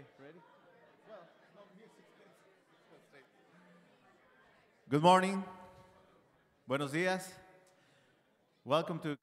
Okay, ready? Good morning. Buenos días. Welcome to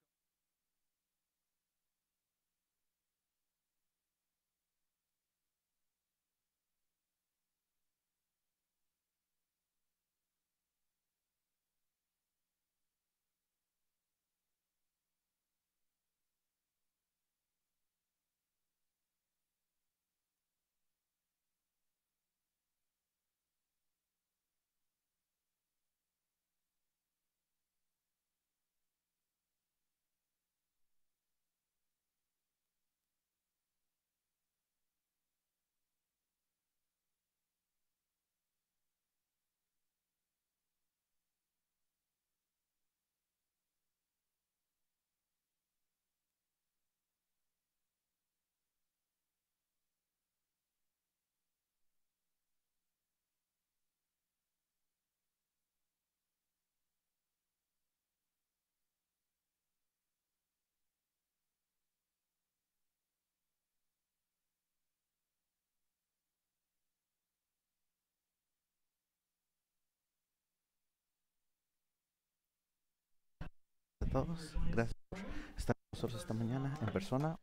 a todos. Gracias por estar con nosotros esta mañana en persona.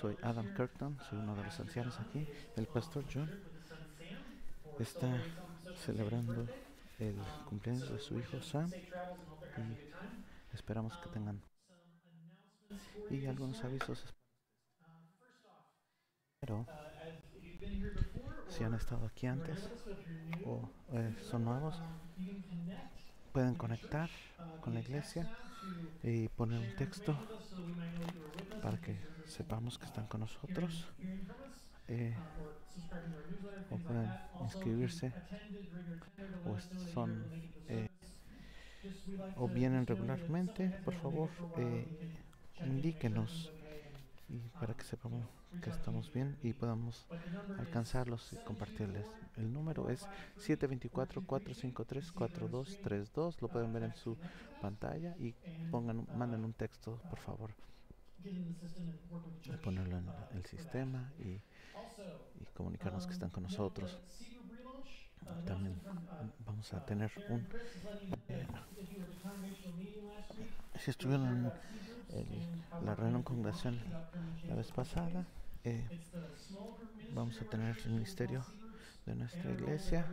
Soy Adam Kirkton, soy uno de los ancianos aquí. El pastor John está celebrando el cumpleaños de su hijo Sam y esperamos que tengan y algunos avisos. Pero si han estado aquí antes o eh, son nuevos, pueden conectar con la iglesia y poner un texto para que sepamos que están con nosotros. Eh, o pueden inscribirse o son eh, o vienen regularmente, por favor, eh, indíquenos y para que sepamos que estamos bien y podamos alcanzarlos y compartirles. El número es 724-453-4232. Lo pueden ver en su pantalla y pongan, manden un texto, por favor. Y ponerlo en el sistema y, comunicarnos que están con nosotros. También vamos a tener un... Eh, si estuvieron en la reunión congregación la vez pasada, eh, vamos a tener el ministerio de nuestra iglesia.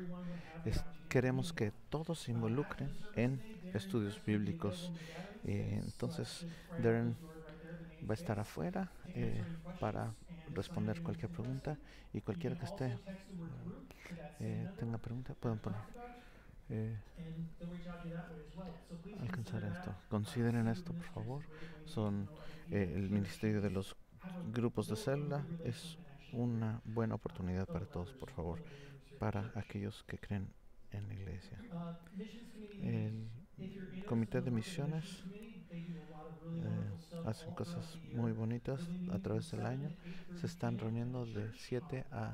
Es, queremos que todos se involucren en estudios bíblicos. Eh, entonces, Darren va a estar afuera eh, para responder cualquier pregunta y cualquiera que esté tenga pregunta pueden poner alcanzar esto consideren esto por favor son el ministerio de los grupos de célula es una buena oportunidad para todos por favor para aquellos que creen en la iglesia el comité de misiones eh, hacen cosas muy bonitas a través del año. Se están reuniendo de 7 a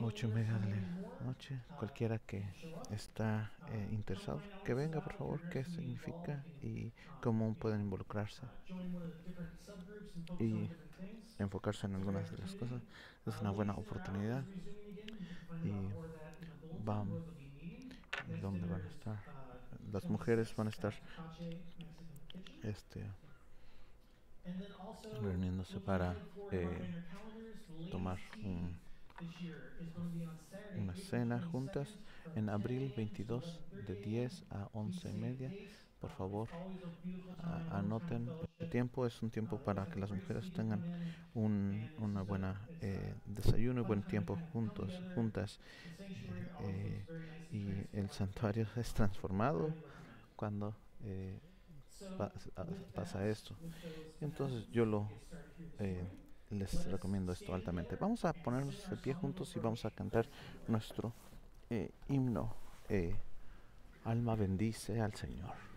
8 y media de la noche. Cualquiera que está eh, interesado, que venga por favor, qué significa y cómo pueden involucrarse y enfocarse en algunas de las cosas. Es una buena oportunidad. Y van, ¿dónde van a estar? Las mujeres van a estar este reuniéndose para eh, tomar un, una cena juntas en abril 22 de 10 a 11 y media. Por favor anoten. El tiempo es un tiempo para que las mujeres tengan un una buena eh, desayuno y buen tiempo juntos juntas. Eh, y el santuario es transformado cuando eh, pasa esto. Entonces yo lo eh, les recomiendo esto altamente. Vamos a ponernos de pie juntos y vamos a cantar nuestro eh, himno. Eh, Alma bendice al Señor.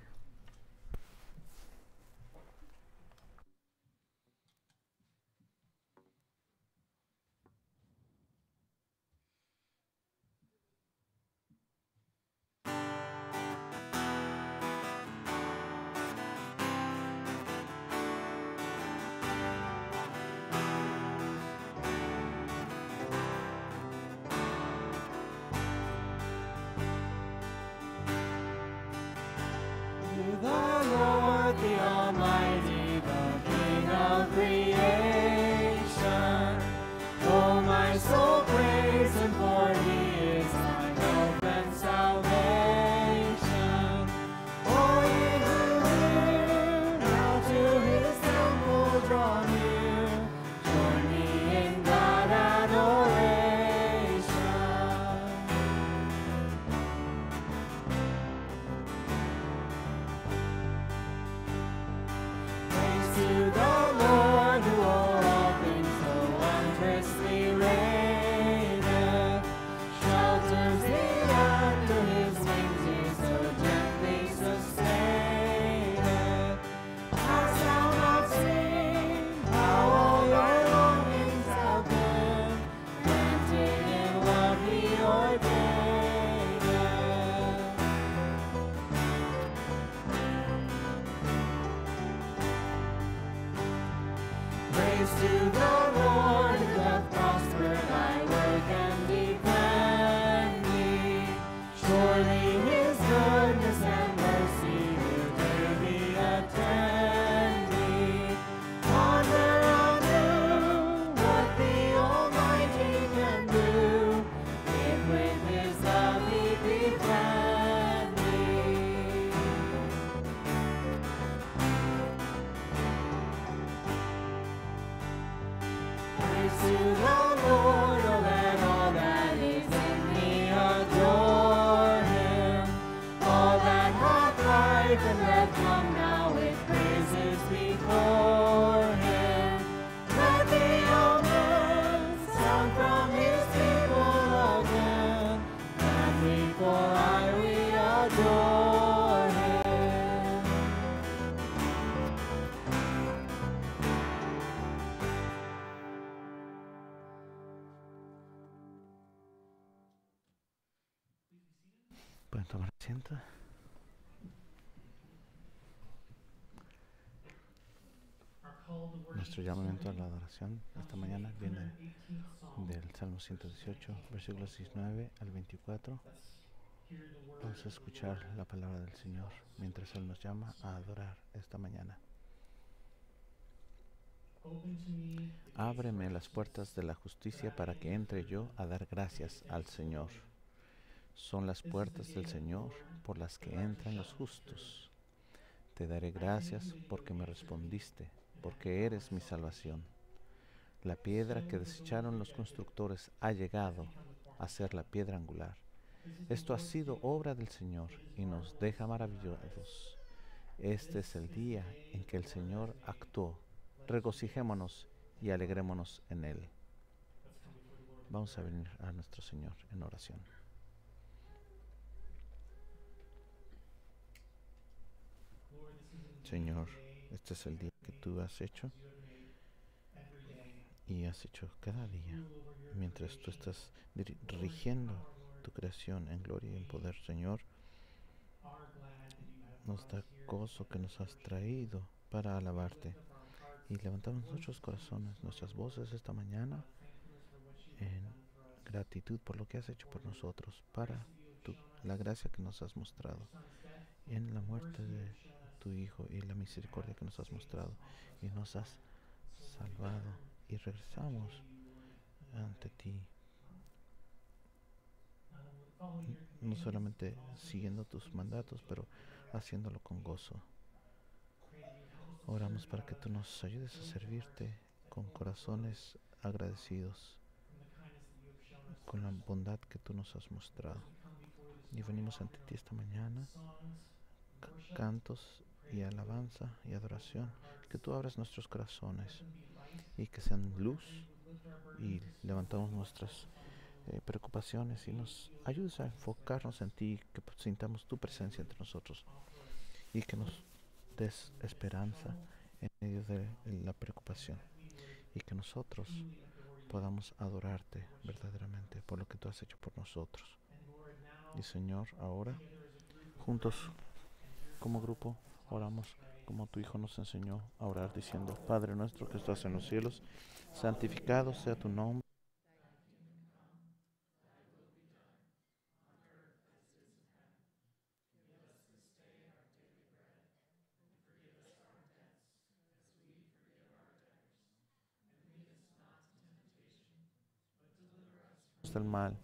Nuestro llamamiento a la adoración esta mañana viene del Salmo 118, versículos 19 al 24. Vamos a escuchar la palabra del Señor mientras Él nos llama a adorar esta mañana. Ábreme las puertas de la justicia para que entre yo a dar gracias al Señor. Son las puertas del Señor por las que entran los justos. Te daré gracias porque me respondiste, porque eres mi salvación. La piedra que desecharon los constructores ha llegado a ser la piedra angular. Esto ha sido obra del Señor y nos deja maravillados. Este es el día en que el Señor actuó. Regocijémonos y alegrémonos en Él. Vamos a venir a nuestro Señor en oración. Señor, este es el día que tú has hecho y has hecho cada día mientras tú estás rigiendo tu creación en gloria y en poder, Señor. Nos da gozo que nos has traído para alabarte y levantamos nuestros corazones, nuestras voces esta mañana en gratitud por lo que has hecho por nosotros, para la gracia que nos has mostrado en la muerte de tu Hijo y la misericordia que nos has mostrado y nos has salvado. Y regresamos ante ti no solamente siguiendo tus mandatos pero haciéndolo con gozo. Oramos para que tú nos ayudes a servirte con corazones agradecidos con la bondad que tú nos has mostrado. Y venimos ante ti esta mañana ca- cantos y alabanza y adoración, que tú abras nuestros corazones y que sean luz y levantamos nuestras eh, preocupaciones y nos ayudes a enfocarnos en ti, que sintamos tu presencia entre nosotros y que nos des esperanza en medio de la preocupación y que nosotros podamos adorarte verdaderamente por lo que tú has hecho por nosotros. Y Señor, ahora, juntos como grupo, Oramos como tu Hijo nos enseñó a orar diciendo, Padre nuestro que estás en los cielos, santificado sea tu nombre. del mal,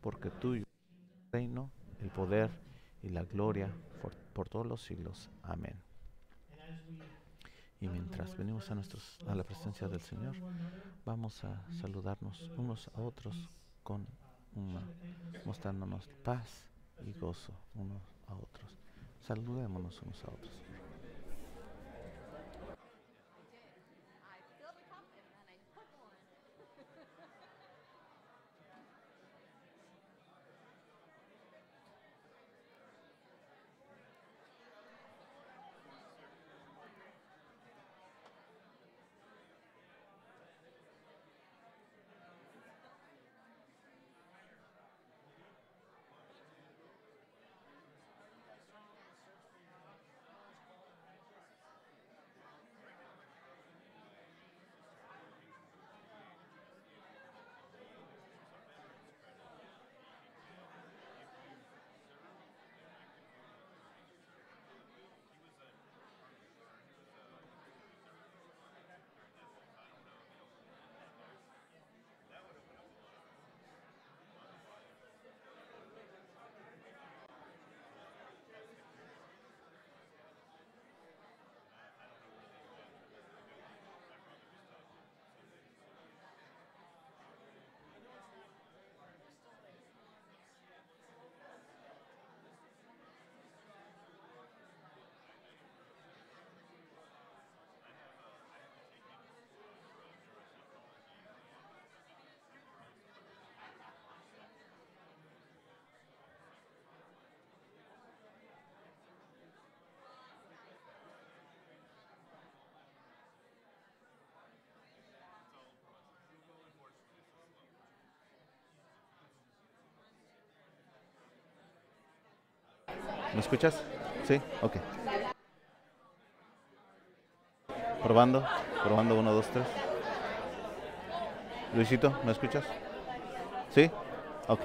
porque tuyo es el reino, el poder y la gloria por, todos los siglos. Amén. Y mientras venimos a, nuestros, a la presencia del Señor, vamos a saludarnos unos a otros con una, mostrándonos paz y gozo unos a otros. Saludémonos unos a otros. ¿Me escuchas? Sí, ok. Probando, probando, uno, dos, tres. Luisito, ¿me escuchas? ¿Sí? Ok.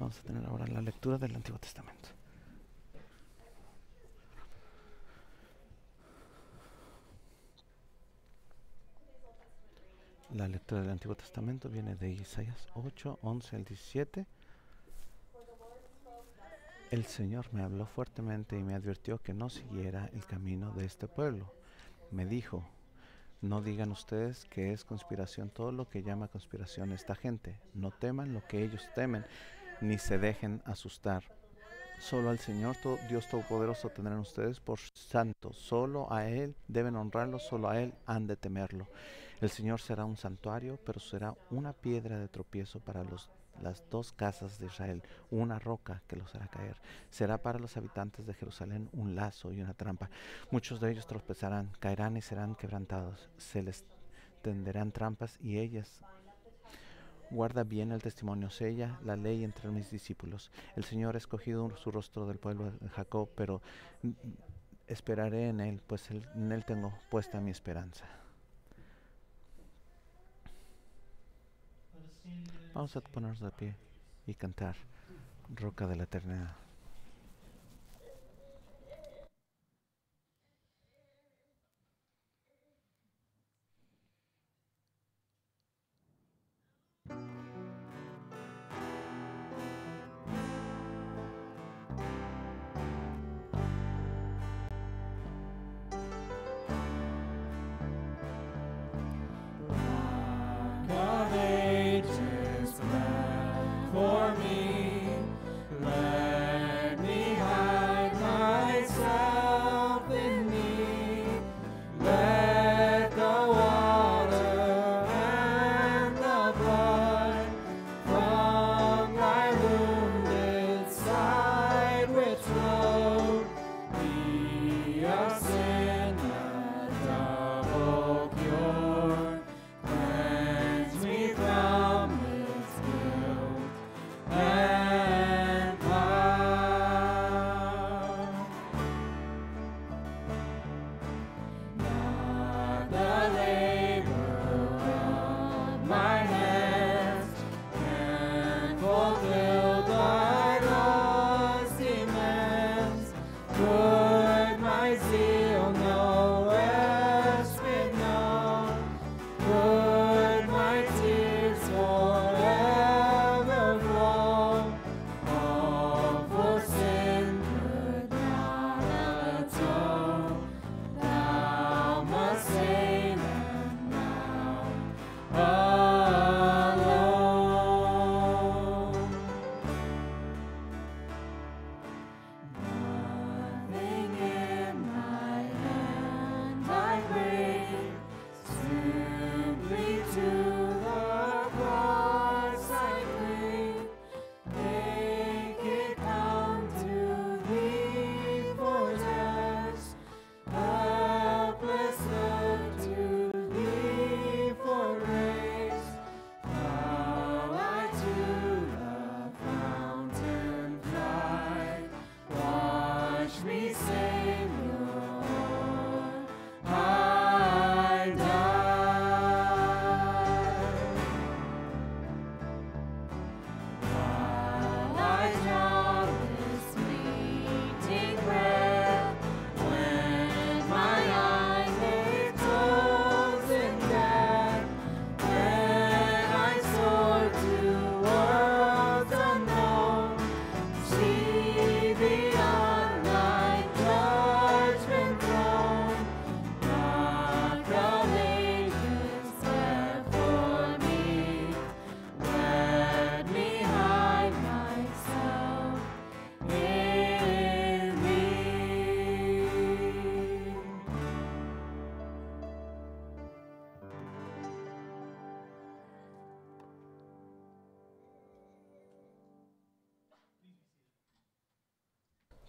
Vamos a tener ahora la lectura del Antiguo Testamento. La lectura del Antiguo Testamento viene de Isaías 8, 11 al 17. El Señor me habló fuertemente y me advirtió que no siguiera el camino de este pueblo. Me dijo, no digan ustedes que es conspiración todo lo que llama conspiración esta gente. No teman lo que ellos temen, ni se dejen asustar. Solo al Señor to- Dios Todopoderoso tendrán ustedes por santo. Solo a Él deben honrarlo, solo a Él han de temerlo. El Señor será un santuario, pero será una piedra de tropiezo para los, las dos casas de Israel, una roca que los hará caer. Será para los habitantes de Jerusalén un lazo y una trampa. Muchos de ellos tropezarán, caerán y serán quebrantados. Se les tenderán trampas y ellas Guarda bien el testimonio, sella la ley entre mis discípulos. El Señor ha escogido su rostro del pueblo de Jacob, pero esperaré en Él, pues en Él tengo puesta mi esperanza. Vamos a ponernos de pie y cantar Roca de la Eternidad.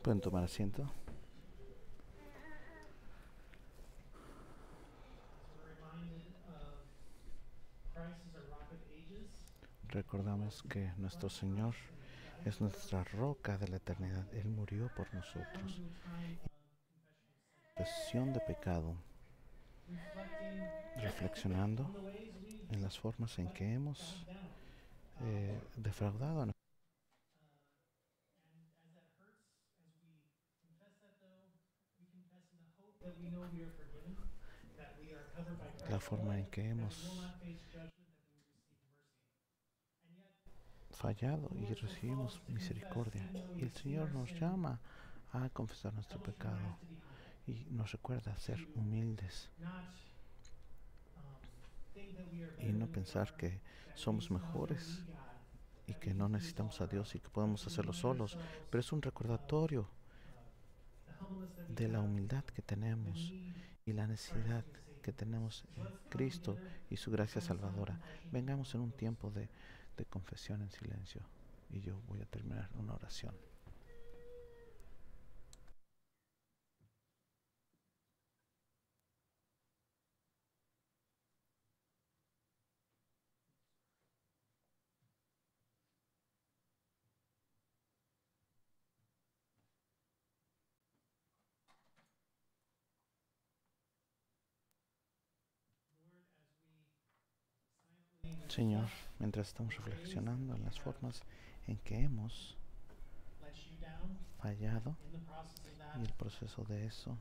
Pueden tomar asiento. Recordamos que nuestro Señor es nuestra roca de la eternidad. Él murió por nosotros. Confesión de pecado. Reflexionando en las formas en que hemos eh, defraudado a nuestro la forma en hemos fallado y recibimos misericordia. Y el Señor nos llama a confesar nuestro pecado y nos recuerda ser humildes y no pensar que somos mejores y que no necesitamos a Dios y que podemos hacerlo solos, pero es un recordatorio de la humildad que tenemos y la necesidad que tenemos en Cristo y su gracia salvadora. Vengamos en un tiempo de, de confesión en silencio y yo voy a terminar una oración. Señor, mientras estamos reflexionando en las formas en que hemos fallado y el proceso de eso,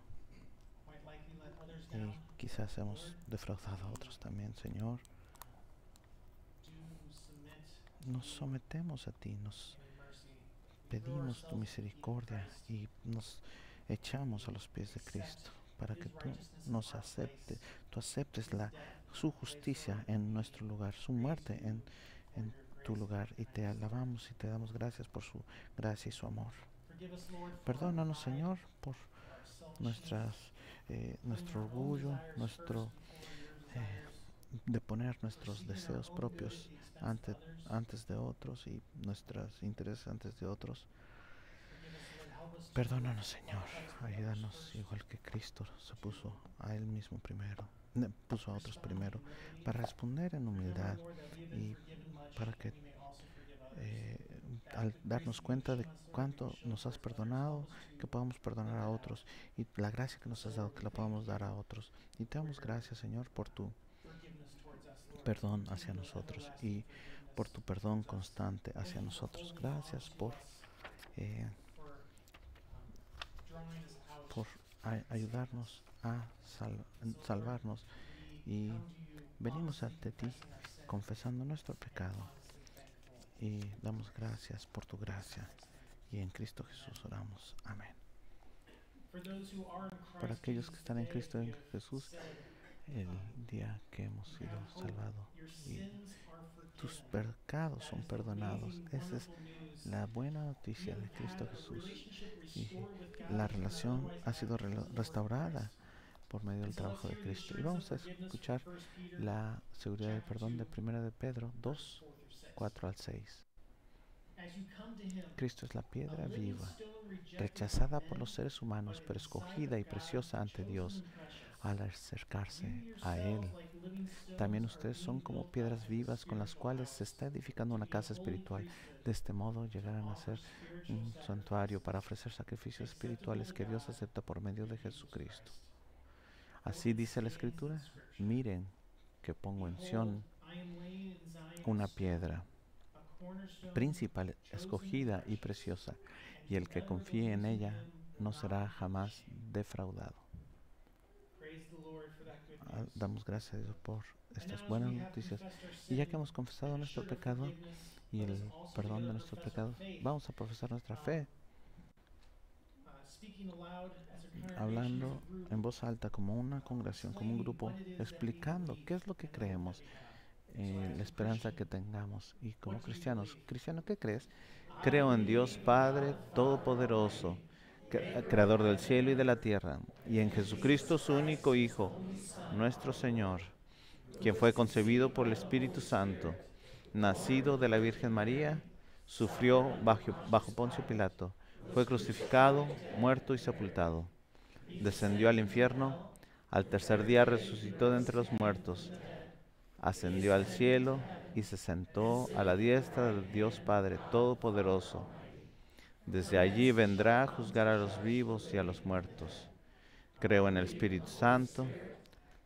y quizás hemos defraudado a otros también, Señor, nos sometemos a ti, nos pedimos tu misericordia y nos echamos a los pies de Cristo para que tú nos aceptes, tú aceptes la, su justicia en nuestro lugar, su muerte en, en tu lugar y te alabamos y te damos gracias por su gracia y su amor. Perdónanos, Señor, por nuestras, eh, nuestro orgullo, nuestro eh, de poner nuestros deseos propios ante, antes de otros y nuestros intereses antes de otros. Perdónanos, Señor. Ayúdanos, igual que Cristo se puso a Él mismo primero, puso a otros primero, para responder en humildad y para que eh, al darnos cuenta de cuánto nos has perdonado, que podamos perdonar a otros y la gracia que nos has dado, que la podamos dar a otros. Y te damos gracias, Señor, por tu perdón hacia nosotros y por tu perdón constante hacia nosotros. Gracias por, eh, por ayudarnos a sal- salvarnos y venimos ante ti confesando nuestro pecado y damos gracias por tu gracia y en Cristo Jesús oramos. Amén. Para aquellos que están en Cristo Jesús, el día que hemos sido salvados tus pecados son perdonados. Esa es la buena noticia de Cristo Jesús. La relación ha sido restaurada por medio del trabajo de Cristo. Y vamos a escuchar la seguridad del perdón de 1 de Pedro 2, 4 al 6. Cristo es la piedra viva, rechazada por los seres humanos, pero escogida y preciosa ante Dios al acercarse a Él. También ustedes son como piedras vivas con las cuales se está edificando una casa espiritual. De este modo llegarán a ser un santuario para ofrecer sacrificios espirituales que Dios acepta por medio de Jesucristo. Así dice la Escritura, miren que pongo en Sión una piedra principal, escogida y preciosa, y el que confíe en ella no será jamás defraudado. Ah, Damos gracias a Dios por estas buenas noticias. Y ya que hemos confesado nuestro pecado y el perdón de nuestros pecados, vamos a profesar nuestra fe hablando en voz alta como una congregación, como un grupo, explicando qué es lo que creemos, eh, la esperanza que tengamos. Y como cristianos, cristiano, ¿qué crees? Creo en Dios Padre Todopoderoso, cre- Creador del cielo y de la tierra, y en Jesucristo su único Hijo, nuestro Señor, quien fue concebido por el Espíritu Santo, nacido de la Virgen María, sufrió bajo, bajo Poncio Pilato, fue crucificado, muerto y sepultado. Descendió al infierno, al tercer día resucitó de entre los muertos, ascendió al cielo y se sentó a la diestra del Dios Padre Todopoderoso. Desde allí vendrá a juzgar a los vivos y a los muertos. Creo en el Espíritu Santo,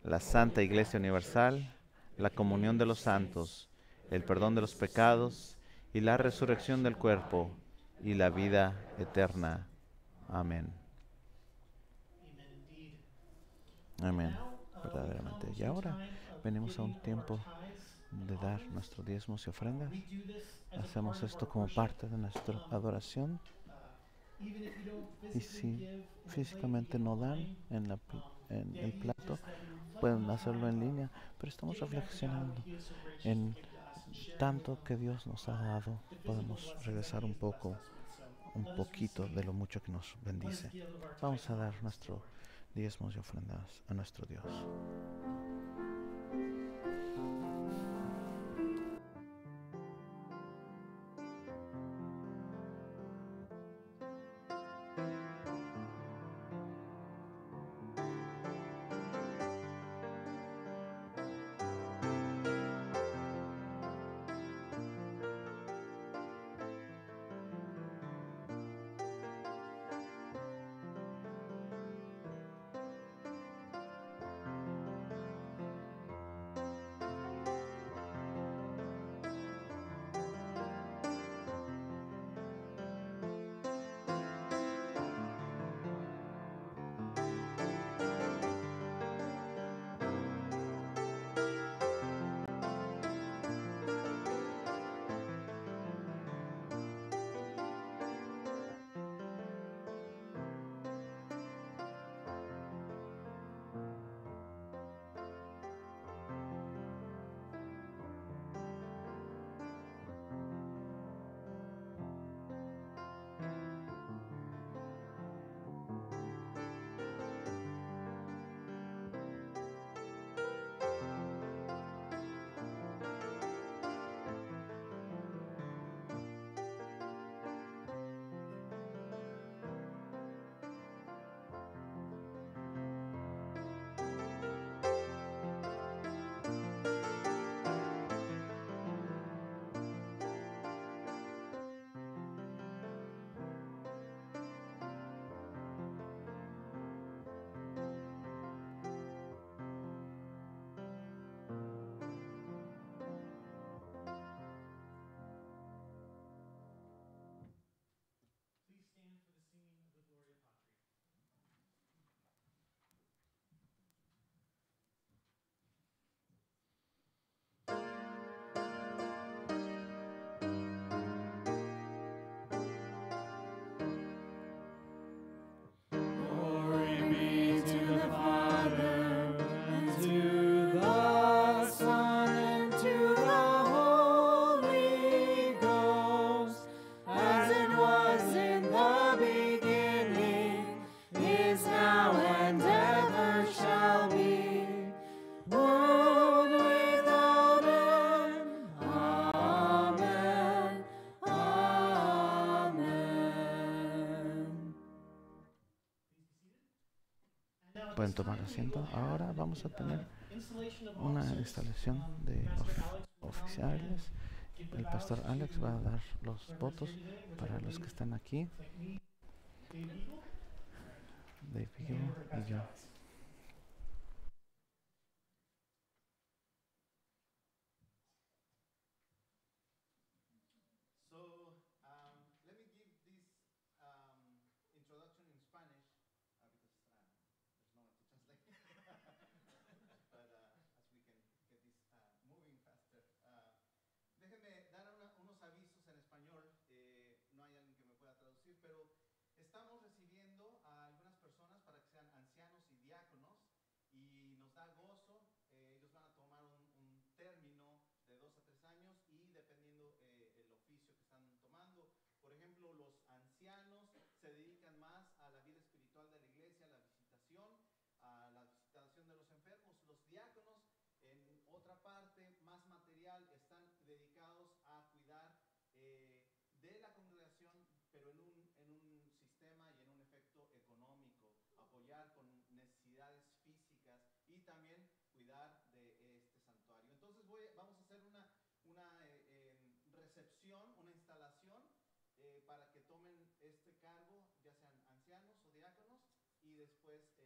la Santa Iglesia Universal, la comunión de los santos, el perdón de los pecados y la resurrección del cuerpo y la vida eterna. Amén. Amén. Verdaderamente. Y ahora venimos a un tiempo de dar nuestros diezmos y ofrendas. Hacemos esto como parte de nuestra adoración. Y si físicamente no dan en, la, en el plato, pueden hacerlo en línea. Pero estamos reflexionando en tanto que Dios nos ha dado, podemos regresar un poco, un poquito de lo mucho que nos bendice. Vamos a dar nuestro diezmos y ofrendas a nuestro Dios. Pueden tomar asiento. Ahora vamos a tener una instalación de oficiales. El pastor Alex va a dar los votos para los que están aquí. Dave y yo. después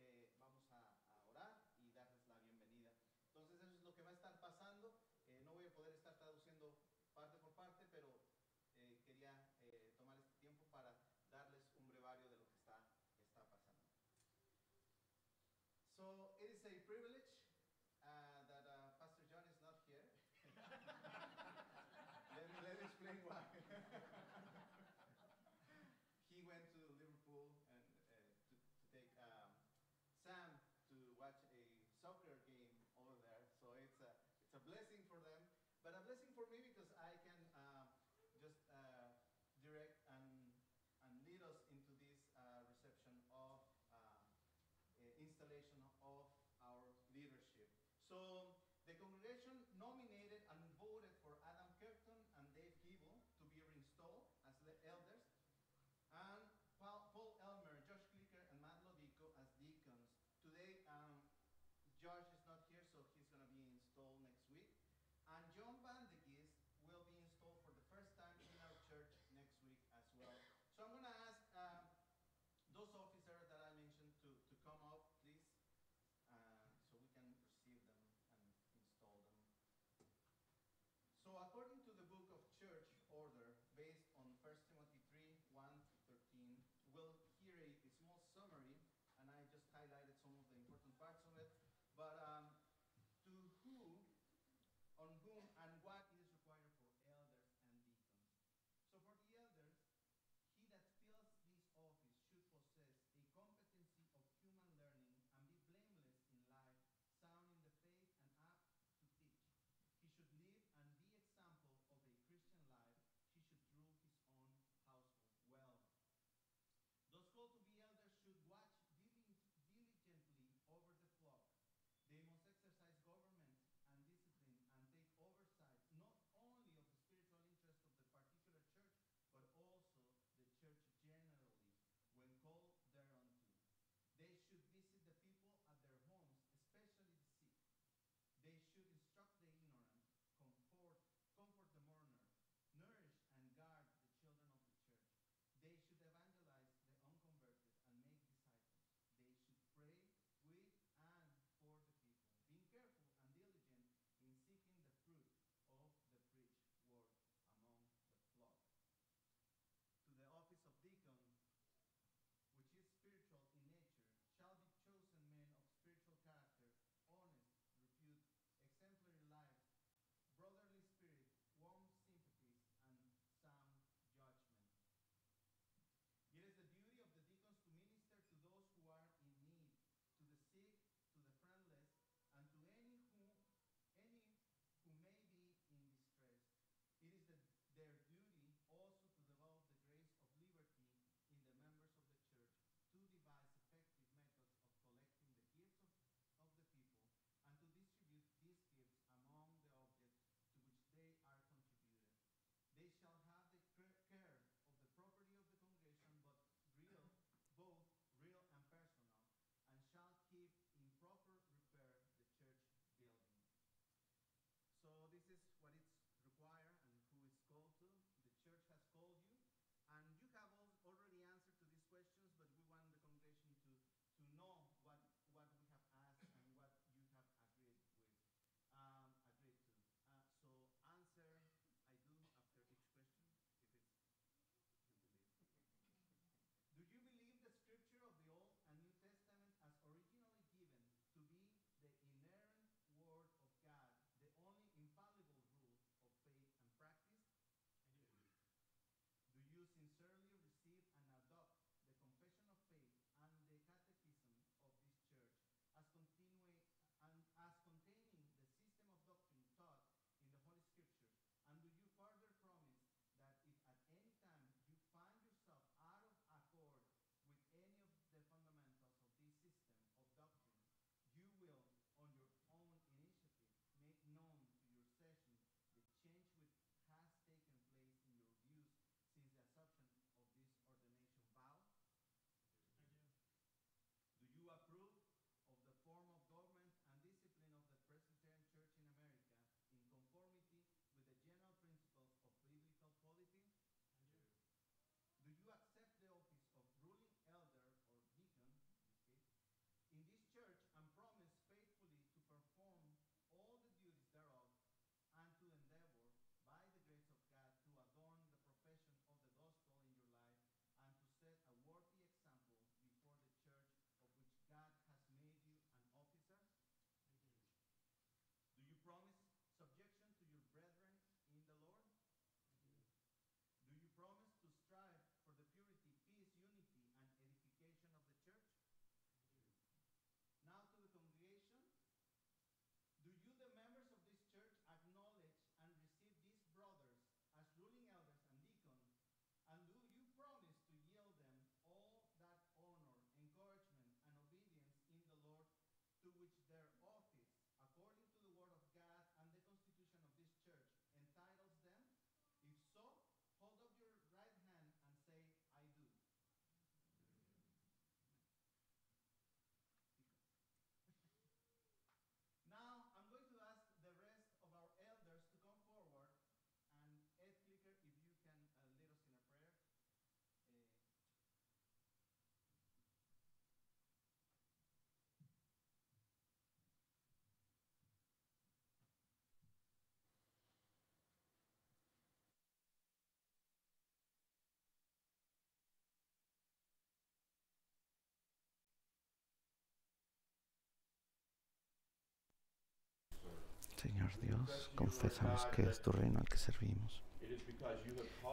Señor Dios, confesamos que es tu reino al que servimos.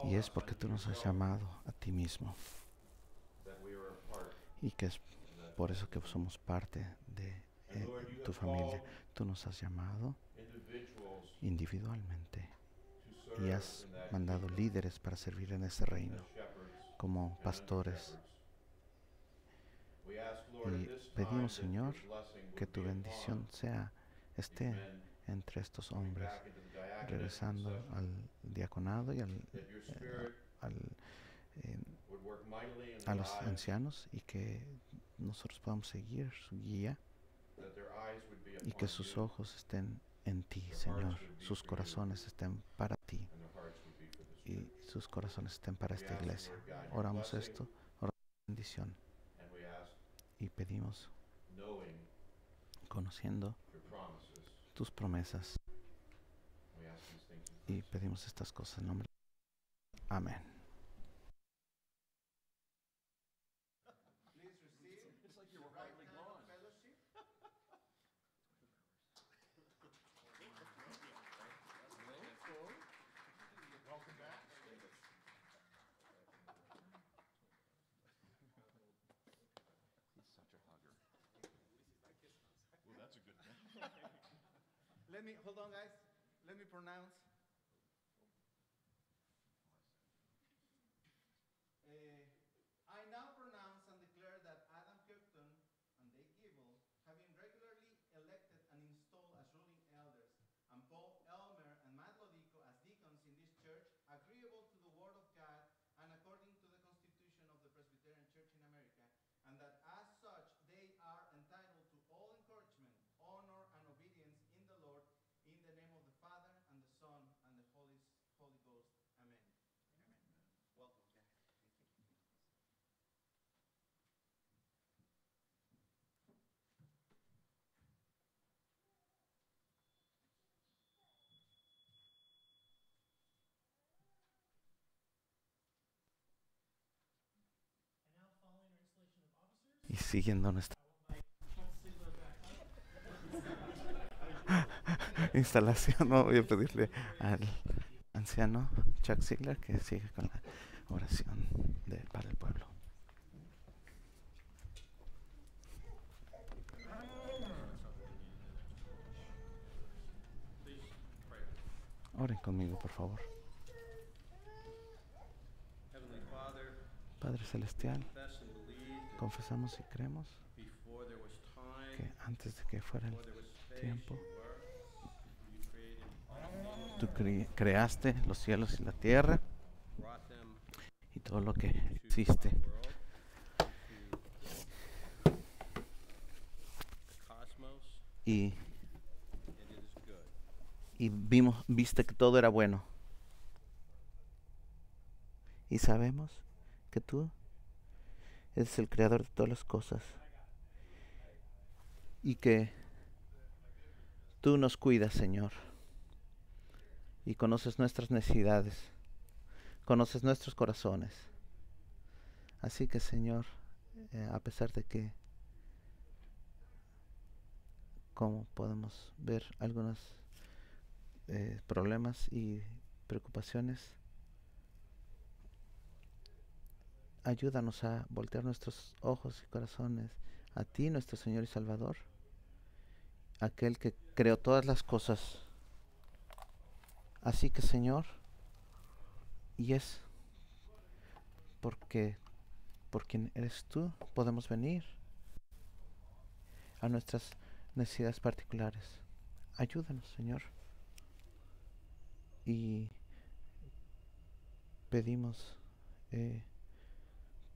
Y es porque tú nos has llamado a ti mismo. Y que es por eso que somos parte de eh, tu familia. Tú nos has llamado individualmente y has mandado líderes para servir en ese reino como pastores. Y pedimos, Señor, que tu be bendición sea, esté entre estos hombres, regresando al diaconado y spirit al, eh, a los ancianos y que nosotros podamos seguir su guía y que sus ojos estén en ti, Señor, sus corazones estén para ti y sus corazones estén para esta iglesia. Oramos esto, oramos bendición y pedimos, conociendo tus promesas y pedimos estas cosas en nombre. Amén. Let me hold on, guys. Let me pronounce. Y siguiendo nuestra Sigler instalación, no voy a pedirle al anciano Chuck Ziegler que siga con la oración de, para el pueblo. Oren conmigo, por favor. Padre Celestial, confesamos y creemos que antes de que fuera el tiempo, tú cre- creaste los cielos y la tierra y todo lo que existe. Y, y vimos, viste que todo era bueno. Y sabemos que tú eres el creador de todas las cosas. Y que tú nos cuidas, Señor. Y conoces nuestras necesidades. Conoces nuestros corazones. Así que, Señor, eh, a pesar de que, como podemos ver, algunos eh, problemas y preocupaciones, ayúdanos a voltear nuestros ojos y corazones a ti, nuestro Señor y Salvador, aquel que creó todas las cosas. Así que, Señor, y es porque por quien eres tú, podemos venir a nuestras necesidades particulares. Ayúdanos, Señor. Y pedimos eh,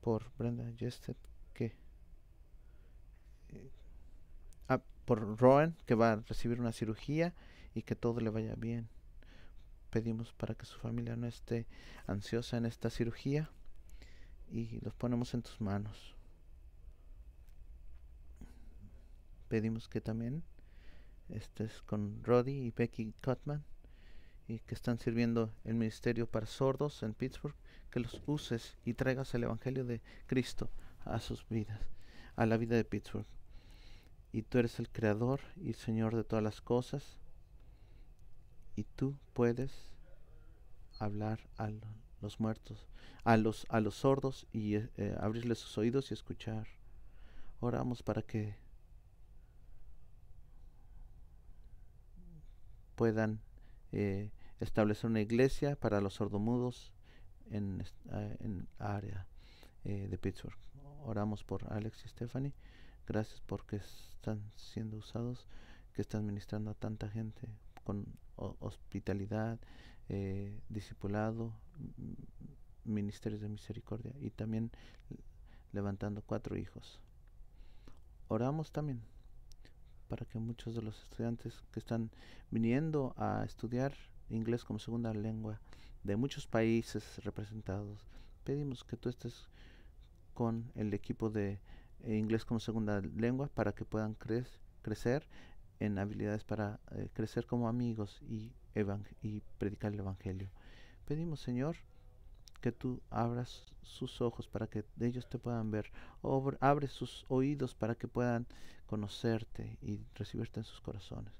por Brenda Jested que eh, ah, por Rowan que va a recibir una cirugía y que todo le vaya bien. Pedimos para que su familia no esté ansiosa en esta cirugía y los ponemos en tus manos. Pedimos que también estés con Roddy y Becky Cutman y que están sirviendo el ministerio para sordos en Pittsburgh, que los uses y traigas el Evangelio de Cristo a sus vidas, a la vida de Pittsburgh. Y tú eres el creador y Señor de todas las cosas. y tú puedes hablar a lo- los muertos, a los, a los sordos y eh, eh, abrirles sus oídos y escuchar. Oramos para que puedan eh, establecer una iglesia para los sordomudos en, ah, en área eh, de Pittsburgh. Oramos por Alex y Stephanie. Gracias porque están siendo usados, que están ministrando a tanta gente con ho- hospitalidad, eh, discipulado, ministerios de misericordia y también levantando cuatro hijos. Oramos también para que muchos de los estudiantes que están viniendo a estudiar inglés como segunda lengua de muchos países representados, pedimos que tú estés con el equipo de eh, inglés como segunda lengua para que puedan cre- crecer en habilidades para eh, crecer como amigos y, y predicar el Evangelio. Pedimos, Señor, que tú abras sus ojos para que ellos te puedan ver. Obr- abre sus oídos para que puedan conocerte y recibirte en sus corazones.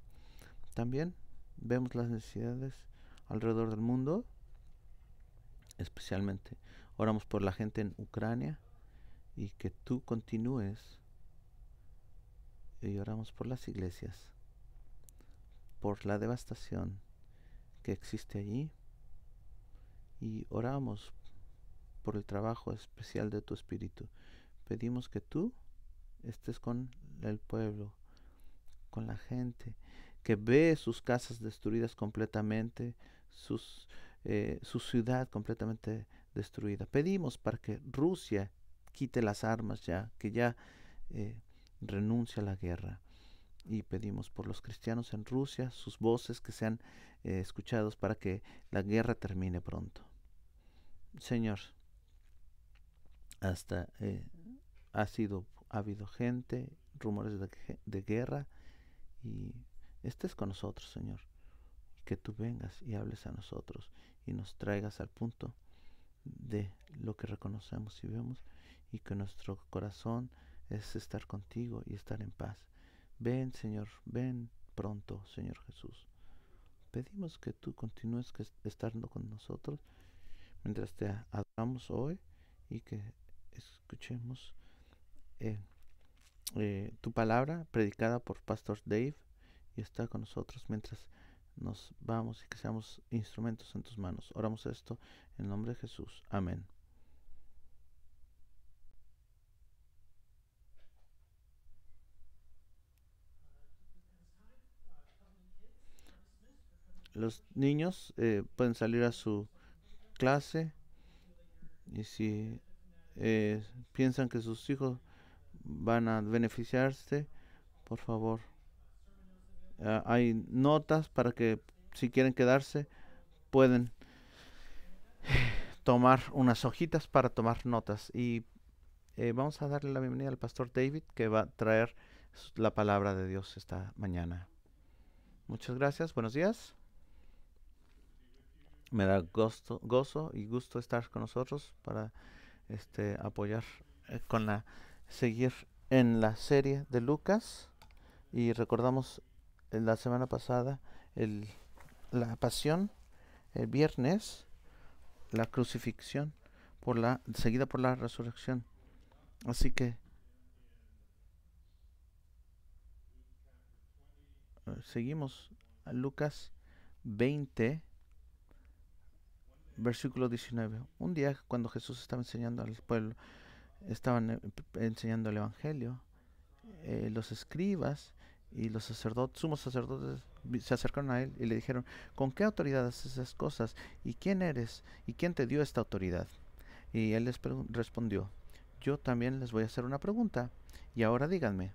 También vemos las necesidades alrededor del mundo, especialmente oramos por la gente en Ucrania y que tú continúes y oramos por las iglesias, por la devastación que existe allí y oramos por el trabajo especial de tu espíritu. Pedimos que tú estés con el pueblo, con la gente que ve sus casas destruidas completamente, sus, eh, su ciudad completamente destruida. Pedimos para que Rusia quite las armas ya, que ya eh, renuncie a la guerra. Y pedimos por los cristianos en Rusia, sus voces que sean eh, escuchados para que la guerra termine pronto. Señor, hasta eh, ha sido, ha habido gente, rumores de, de guerra y estés con nosotros, Señor. Que tú vengas y hables a nosotros y nos traigas al punto de lo que reconocemos y vemos y que nuestro corazón es estar contigo y estar en paz. Ven, Señor, ven pronto, Señor Jesús. Pedimos que tú continúes estando con nosotros mientras te adoramos hoy y que escuchemos eh, eh, tu palabra predicada por Pastor Dave y está con nosotros mientras nos vamos y que seamos instrumentos en tus manos. Oramos esto en el nombre de Jesús. Amén. Los niños eh, pueden salir a su clase y si eh, piensan que sus hijos van a beneficiarse, por favor, ah, hay notas para que si quieren quedarse pueden tomar unas hojitas para tomar notas y eh, vamos a darle la bienvenida al pastor David que va a traer la palabra de Dios esta mañana. Muchas gracias, buenos días. Me da gusto, gozo y gusto estar con nosotros para este apoyar eh, con la seguir en la serie de Lucas y recordamos la semana pasada el, la pasión el viernes la crucifixión por la seguida por la resurrección. Así que seguimos a Lucas 20 versículo 19 un día cuando Jesús estaba enseñando al pueblo estaban eh, enseñando el evangelio eh, los escribas y los sacerdotes, sumos sacerdotes se acercaron a él y le dijeron, ¿con qué autoridad haces esas cosas? ¿Y quién eres? ¿Y quién te dio esta autoridad? Y él les respondió, yo también les voy a hacer una pregunta. Y ahora díganme,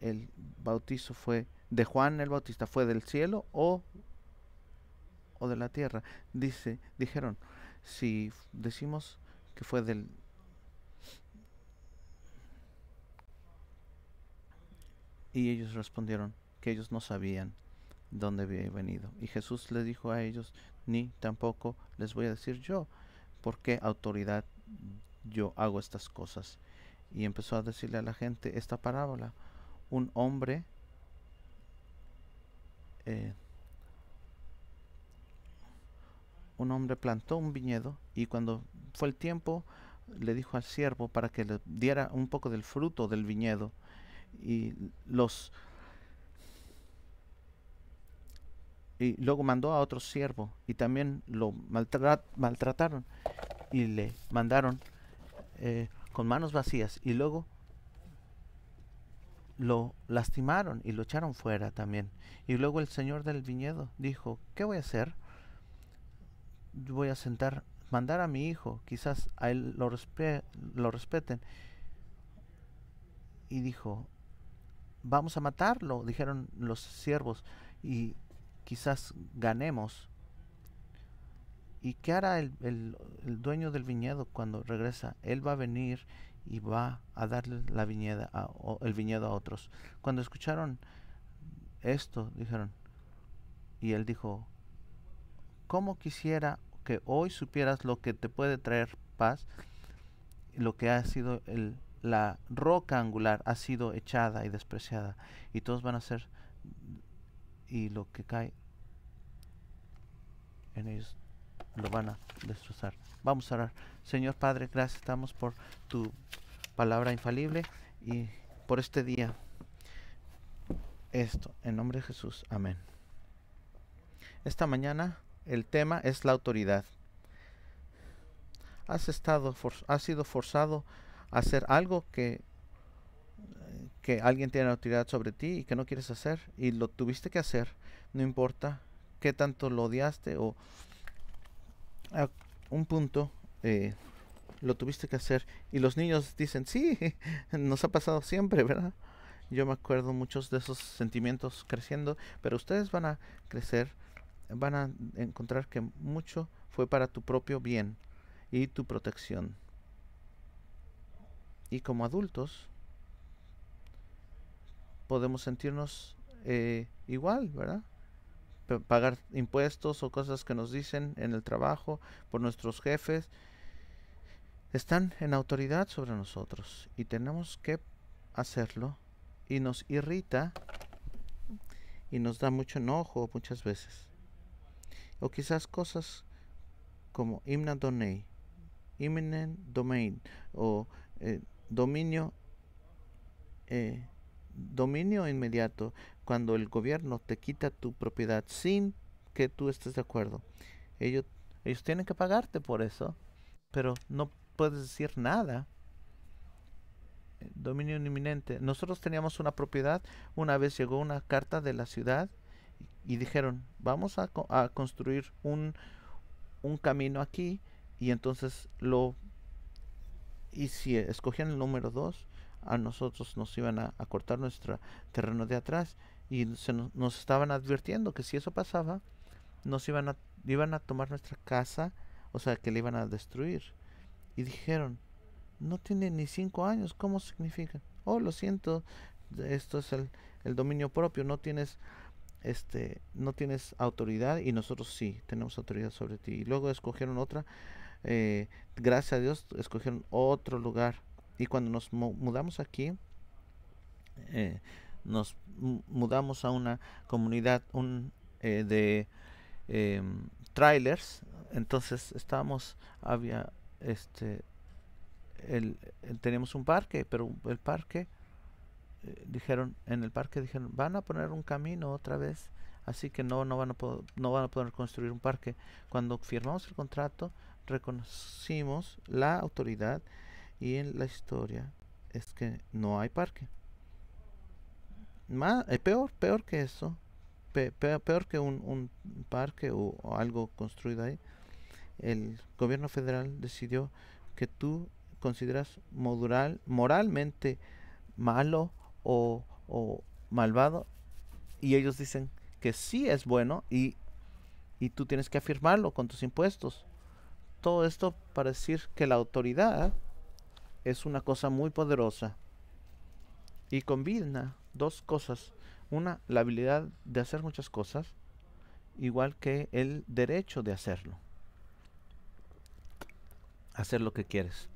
¿el bautizo fue de Juan el Bautista? ¿Fue del cielo o, o de la tierra? Dice, dijeron, si decimos que fue del, Y ellos respondieron que ellos no sabían dónde había venido. Y Jesús les dijo a ellos, ni tampoco les voy a decir yo por qué autoridad yo hago estas cosas. Y empezó a decirle a la gente esta parábola. Un hombre eh, un hombre plantó un viñedo y cuando fue el tiempo le dijo al siervo para que le diera un poco del fruto del viñedo y los y luego mandó a otro siervo y también lo maltra- maltrataron y le mandaron eh, con manos vacías y luego lo lastimaron y lo echaron fuera también. Y luego el señor del viñedo dijo, ¿qué voy a hacer? Voy a sentar, mandar a mi hijo, quizás a él lo, respe- lo respeten. Y dijo, vamos a matarlo, dijeron los siervos, y quizás ganemos. ¿Y qué hará el, el- dueño del viñedo cuando regresa? Él va a venir y va a darle la viñeda a- el viñedo a otros. Cuando escucharon esto, dijeron, y él dijo, ¿cómo quisiera que hoy supieras lo que te puede traer paz? Lo que ha sido el, la roca angular ha sido echada y despreciada, y todos van a ser, y lo que cae en ellos lo van a destrozar. Vamos a orar. Señor Padre, gracias damos por tu palabra infalible y por este día. Esto, en nombre de Jesús. Amén. Esta mañana el tema es la autoridad. Has estado, for- has sido forzado hacer algo que que alguien tiene autoridad sobre ti y que no quieres hacer y lo tuviste que hacer, no importa qué tanto lo odiaste o a un punto eh, lo tuviste que hacer. Y los niños dicen sí nos ha pasado siempre verdad yo me acuerdo muchos de esos sentimientos creciendo pero ustedes van a crecer van a encontrar que mucho fue para tu propio bien y tu protección y como adultos podemos sentirnos eh, igual verdad pa- pagar impuestos o cosas que nos dicen en el trabajo por nuestros jefes están en autoridad sobre nosotros y tenemos que hacerlo y nos irrita y nos da mucho enojo muchas veces. O quizás cosas como imna donei imminent domain o eh, dominio eh, dominio inmediato cuando el gobierno te quita tu propiedad sin que tú estés de acuerdo. Ellos, ellos tienen que pagarte por eso, pero no puedes decir nada. Dominio inminente. Nosotros teníamos una propiedad, una vez llegó una carta de la ciudad y, dijeron, vamos a, a construir un, un camino aquí y entonces lo... Y si escogían el número 2, a nosotros nos iban a, a cortar nuestro terreno de atrás y se nos, nos estaban advirtiendo que si eso pasaba nos iban a iban a tomar nuestra casa o sea que le iban a destruir. Y dijeron no tiene ni cinco años cómo significa oh lo siento esto es el, el dominio propio no tienes este no tienes autoridad y nosotros sí tenemos autoridad sobre ti y luego escogieron otra eh, gracias a Dios escogieron otro lugar. Y cuando nos mu- mudamos aquí eh, nos mu- mudamos a una comunidad un, eh, de em, trailers. Entonces estábamos había este el, teníamos un parque pero el parque eh, dijeron en el parque dijeron van a poner un camino otra vez así que no no van a no van a poder construir un parque cuando firmamos el contrato reconocimos la autoridad y en la historia es que no hay parque más, peor, peor que eso, pe- pe- peor que un, parque o, o algo construido ahí, el gobierno federal decidió que tú consideras modural, moralmente malo o, o malvado y ellos dicen que sí es bueno y, y tú tienes que afirmarlo con tus impuestos. Todo esto para decir que la autoridad es una cosa muy poderosa y combina dos cosas. Una, la habilidad de hacer muchas cosas, igual que el derecho de hacerlo. Hacer lo que quieres.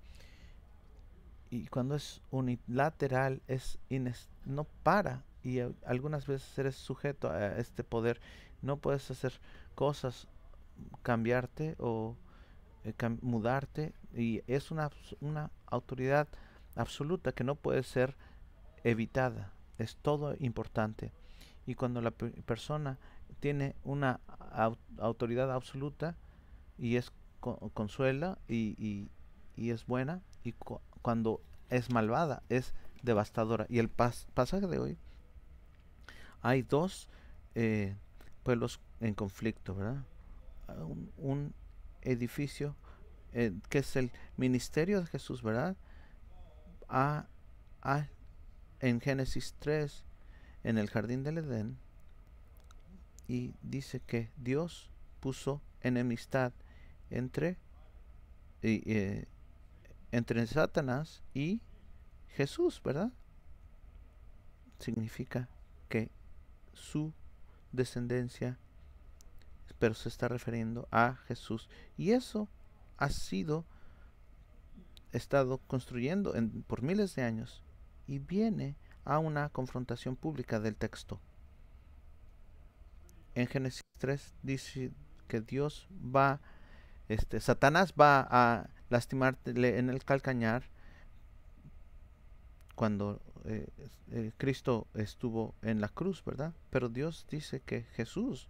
Y cuando es unilateral, es no para. Y algunas veces eres sujeto a este poder. No puedes hacer cosas cambiarte o eh, mudarte y es una, una autoridad absoluta que no puede ser evitada. Es todo importante. Y cuando la pe- persona tiene una au- autoridad absoluta y es co- consuela y, y- es buena y cu- cuando es malvada es devastadora. Y el pas- pasaje de hoy hay dos eh, pueblos en conflicto, ¿verdad? Ah, un edificio eh, que es el ministerio de Jesús, ¿verdad? A, a- en Génesis 3, en el jardín del Edén, y dice que Dios puso enemistad entre, y, eh, entre Satanás y Jesús, ¿verdad? Significa que su descendencia, pero se está refiriendo a Jesús. Y eso ha sido estado construyendo en- por miles de años y viene a una confrontación pública del texto. En Génesis 3 dice que Dios va, este, Satanás va a lastimarle en el calcañar cuando eh, eh, Cristo estuvo en la cruz, ¿verdad? Pero Dios dice que Jesús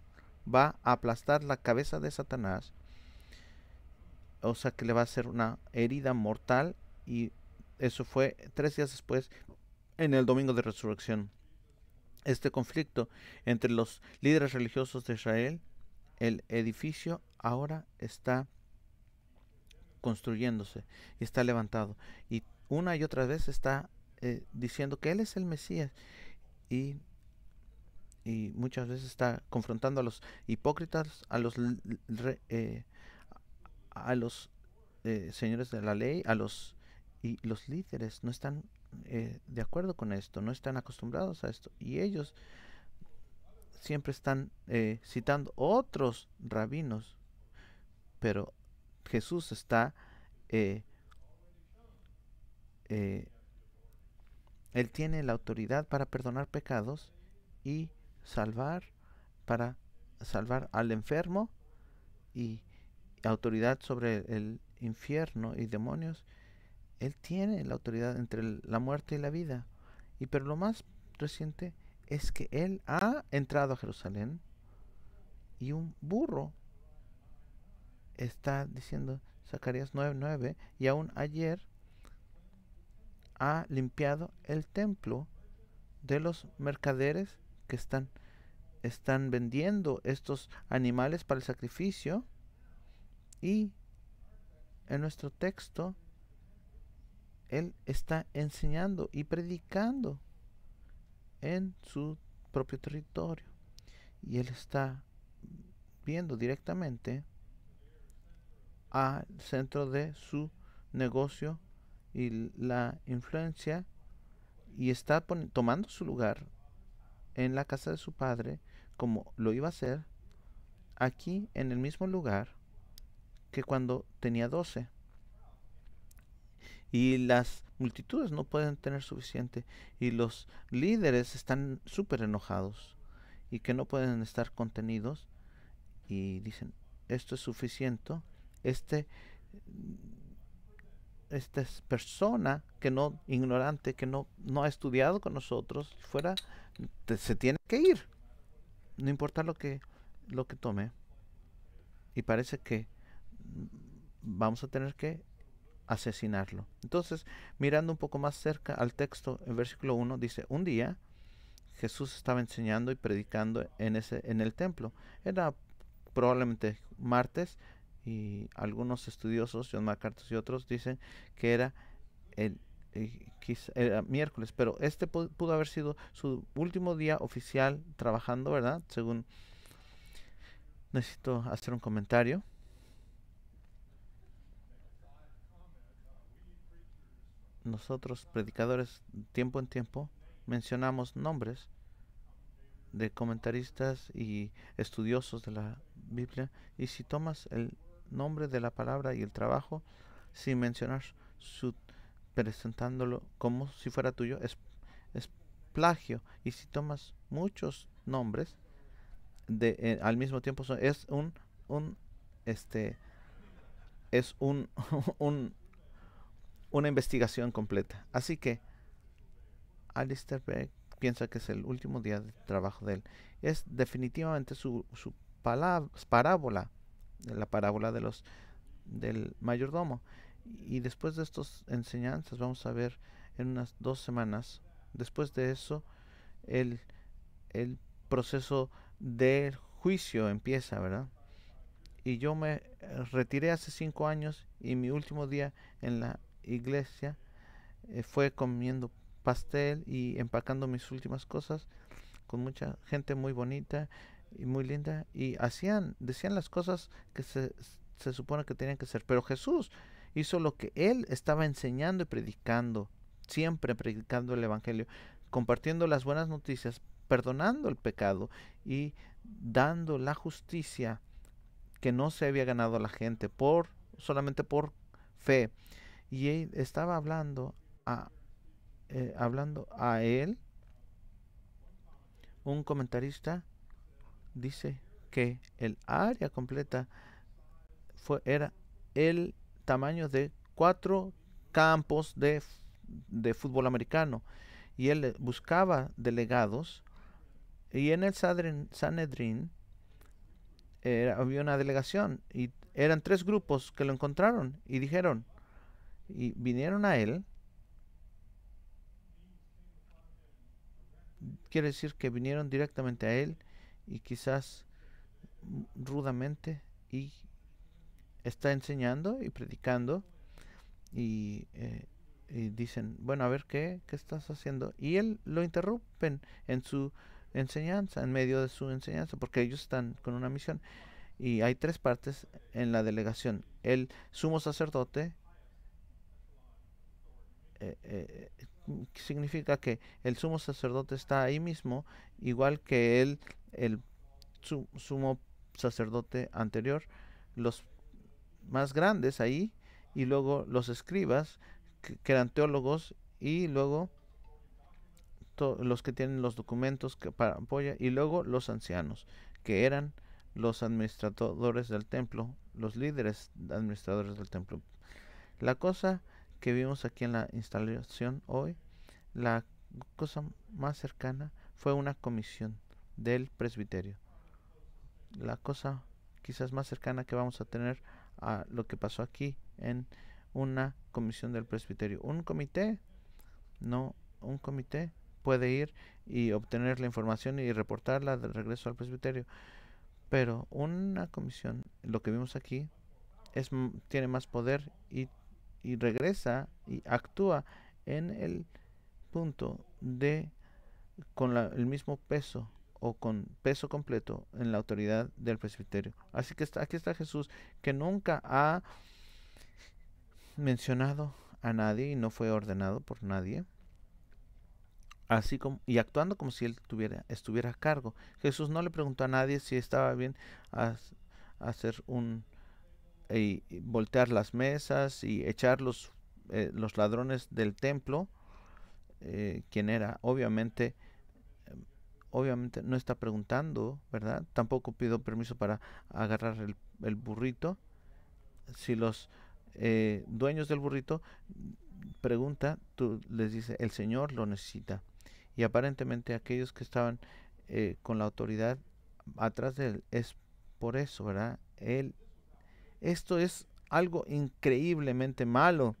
va a aplastar la cabeza de Satanás, o sea que le va a hacer una herida mortal y eso fue tres días después en el domingo de resurrección. Este conflicto entre los líderes religiosos de Israel, el edificio ahora está construyéndose y está levantado y una y otra vez está eh, diciendo que él es el Mesías y y muchas veces está confrontando a los hipócritas, a los re- eh, a los eh, señores de la ley, a los y los líderes no están eh, de acuerdo con esto, no están acostumbrados a esto y ellos siempre están citando otros rabinos, pero Jesús está él tiene la autoridad para perdonar pecados y salvar para salvar al enfermo y autoridad sobre el infierno y demonios él tiene la autoridad entre la muerte y la vida. Y pero lo más reciente es que él ha entrado a Jerusalén y un burro está diciendo Zacarías 9:9 y aún ayer ha limpiado el templo de los mercaderes que están están vendiendo estos animales para el sacrificio. Y en nuestro texto él está enseñando y predicando en su propio territorio. Y él está viendo directamente al centro de su negocio y la influencia y está tomando su lugar en la casa de su padre como lo iba a hacer aquí en el mismo lugar que cuando tenía 12 y las multitudes no pueden tener suficiente y los líderes están súper enojados y que no pueden estar contenidos y dicen esto es suficiente este esta es persona que no ignorante que no no ha estudiado con nosotros fuera se tiene que ir. No importa lo que lo que tome. Y parece que vamos a tener que asesinarlo. Entonces mirando un poco más cerca al texto en versículo 1 dice un día Jesús estaba enseñando y predicando en ese en el templo. Era probablemente martes y algunos estudiosos John MacArthur y otros dicen que era el eh, quiz- era miércoles, pero este pu- pudo haber sido su último día oficial trabajando, ¿verdad? Según necesito hacer un comentario. Nosotros, predicadores, tiempo en tiempo, mencionamos nombres de comentaristas y estudiosos de la Biblia, y si tomas el nombre de la palabra y el trabajo, sin mencionar su presentándolo como si fuera tuyo, es, plagio. Y si tomas muchos nombres de, eh, al mismo tiempo, son- es un, un este es un, un- una investigación completa. Así que Alistair Begg piensa que es el último día de trabajo de él. Es definitivamente su, su parábola, la parábola de los del mayordomo. Y después de estas enseñanzas vamos a ver en unas dos semanas, después de eso, el, el proceso del juicio empieza, ¿verdad? Y yo me retiré hace cinco años y mi último día en la iglesia eh, fue comiendo pastel y empacando mis últimas cosas con mucha gente muy bonita y muy linda y hacían, decían las cosas que se, se supone que tenían que ser. Pero Jesús hizo lo que él estaba enseñando y predicando, siempre predicando el Evangelio, compartiendo las buenas noticias, perdonando el pecado y dando la justicia que no se había ganado a la gente por solamente por fe. Y él estaba hablando a eh, hablando a él. Un comentarista dice que el área completa fue era el tamaño de cuatro campos de, de fútbol americano. Y él buscaba delegados. Y en el Sanedrín era- había una delegación. Y eran tres grupos que lo encontraron y dijeron y vinieron a él. Quiere decir que vinieron directamente a él y quizás mm, rudamente y está enseñando y predicando y, eh, y dicen, bueno, a ver qué, qué estás haciendo. Y él lo interrumpen en su enseñanza, en medio de su enseñanza, porque ellos están con una misión. Y hay tres partes en la delegación. El sumo sacerdote eh, eh, significa que el sumo sacerdote está ahí mismo, igual que él, el su- sumo sacerdote anterior, los más grandes ahí, y luego los escribas, que, eran teólogos, y luego los que tienen los documentos que para apoya, y luego los ancianos, que eran los administradores del templo, los líderes administradores del templo. La cosa que vimos aquí en la instalación hoy, la cosa más cercana fue una comisión del presbiterio. La cosa quizás más cercana que vamos a tener a lo que pasó aquí en una comisión del presbiterio. Un comité, no, un comité puede ir y obtener la información y reportarla de regreso al presbiterio. Pero una comisión, lo que vimos aquí, es, tiene más poder y, y regresa y actúa en el punto de con la- el mismo peso o con peso completo en la autoridad del presbiterio. Así que está, aquí está Jesús que nunca ha mencionado a nadie y no fue ordenado por nadie. Así como y actuando como si él tuviera estuviera a cargo. Jesús no le preguntó a nadie si estaba bien has- hacer un y, voltear las mesas y echar los eh, los ladrones del templo. eh, quien era obviamente obviamente no está preguntando, ¿verdad? Tampoco pidió permiso para agarrar el, el burrito. Si los eh, dueños del burrito pregunta, tú les dice, el Señor lo necesita. Y aparentemente aquellos que estaban eh, con la autoridad atrás de él es por eso, ¿verdad? Él, esto es algo increíblemente malo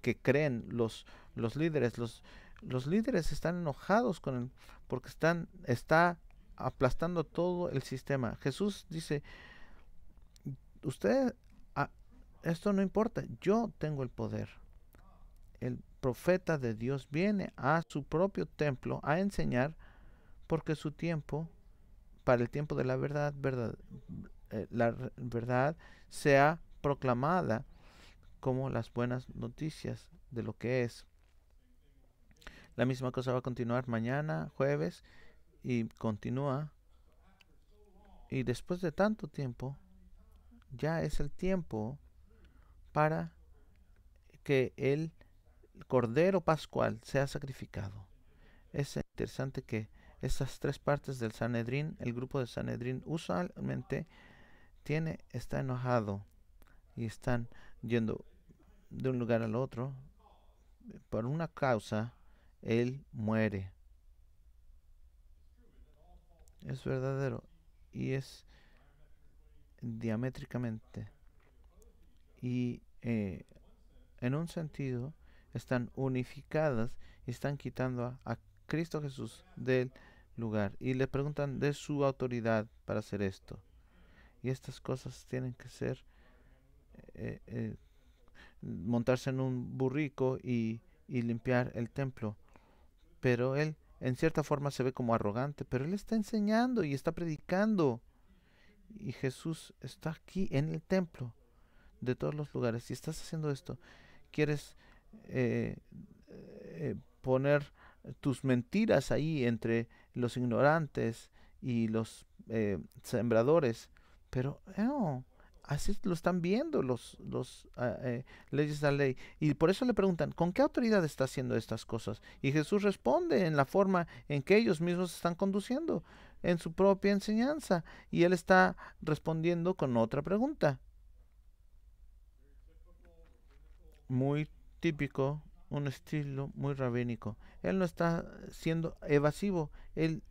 que creen los, los líderes. Los, los líderes están enojados con él porque están, está aplastando todo el sistema. Jesús dice, usted, ah, esto no importa, yo tengo el poder. El profeta de Dios viene a su propio templo a enseñar porque su tiempo, para el tiempo de la verdad, verdad eh, la verdad sea proclamada como las buenas noticias de lo que es. La misma cosa va a continuar mañana, jueves, y continúa. Y después de tanto tiempo, ya es el tiempo para que el Cordero Pascual sea sacrificado. Es interesante que estas tres partes del Sanedrín, el grupo de Sanedrín, usualmente tiene, está enojado y están yendo de un lugar al otro, por una causa, él muere. Es verdadero y es diamétricamente. Y eh, en un sentido están unificadas y están quitando a, Cristo Jesús del lugar y le preguntan de su autoridad para hacer esto. Y estas cosas tienen que ser eh, eh, montarse en un burrico y, y limpiar el templo. Pero él en cierta forma se ve como arrogante, pero él está enseñando y está predicando. Y Jesús está aquí en el templo de todos los lugares. Si estás haciendo esto, quieres eh, eh, poner tus mentiras ahí entre los ignorantes y los eh, sembradores, pero no, así lo están viendo los, los eh, leyes de la ley. Y por eso le preguntan, ¿con qué autoridad está haciendo estas cosas? Y Jesús responde en la forma en que ellos mismos están conduciendo, en su propia enseñanza. Y él está respondiendo con otra pregunta. Muy típico, un estilo muy rabínico. Él no está siendo evasivo, él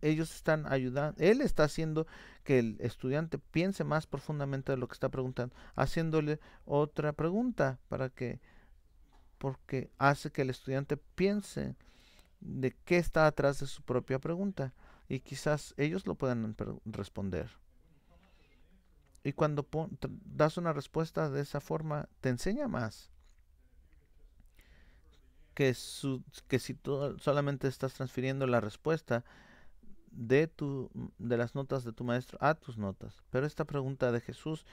ellos están ayudando, él está haciendo que el estudiante piense más profundamente de lo que está preguntando, haciéndole otra pregunta para que, porque hace que el estudiante piense de qué está atrás de su propia pregunta y quizás ellos lo puedan responder. Y cuando das una respuesta de esa forma, te enseña más que, su, que si tú solamente estás transfiriendo la respuesta, de, tu, de las notas de tu maestro a tus notas. Pero esta pregunta de Jesús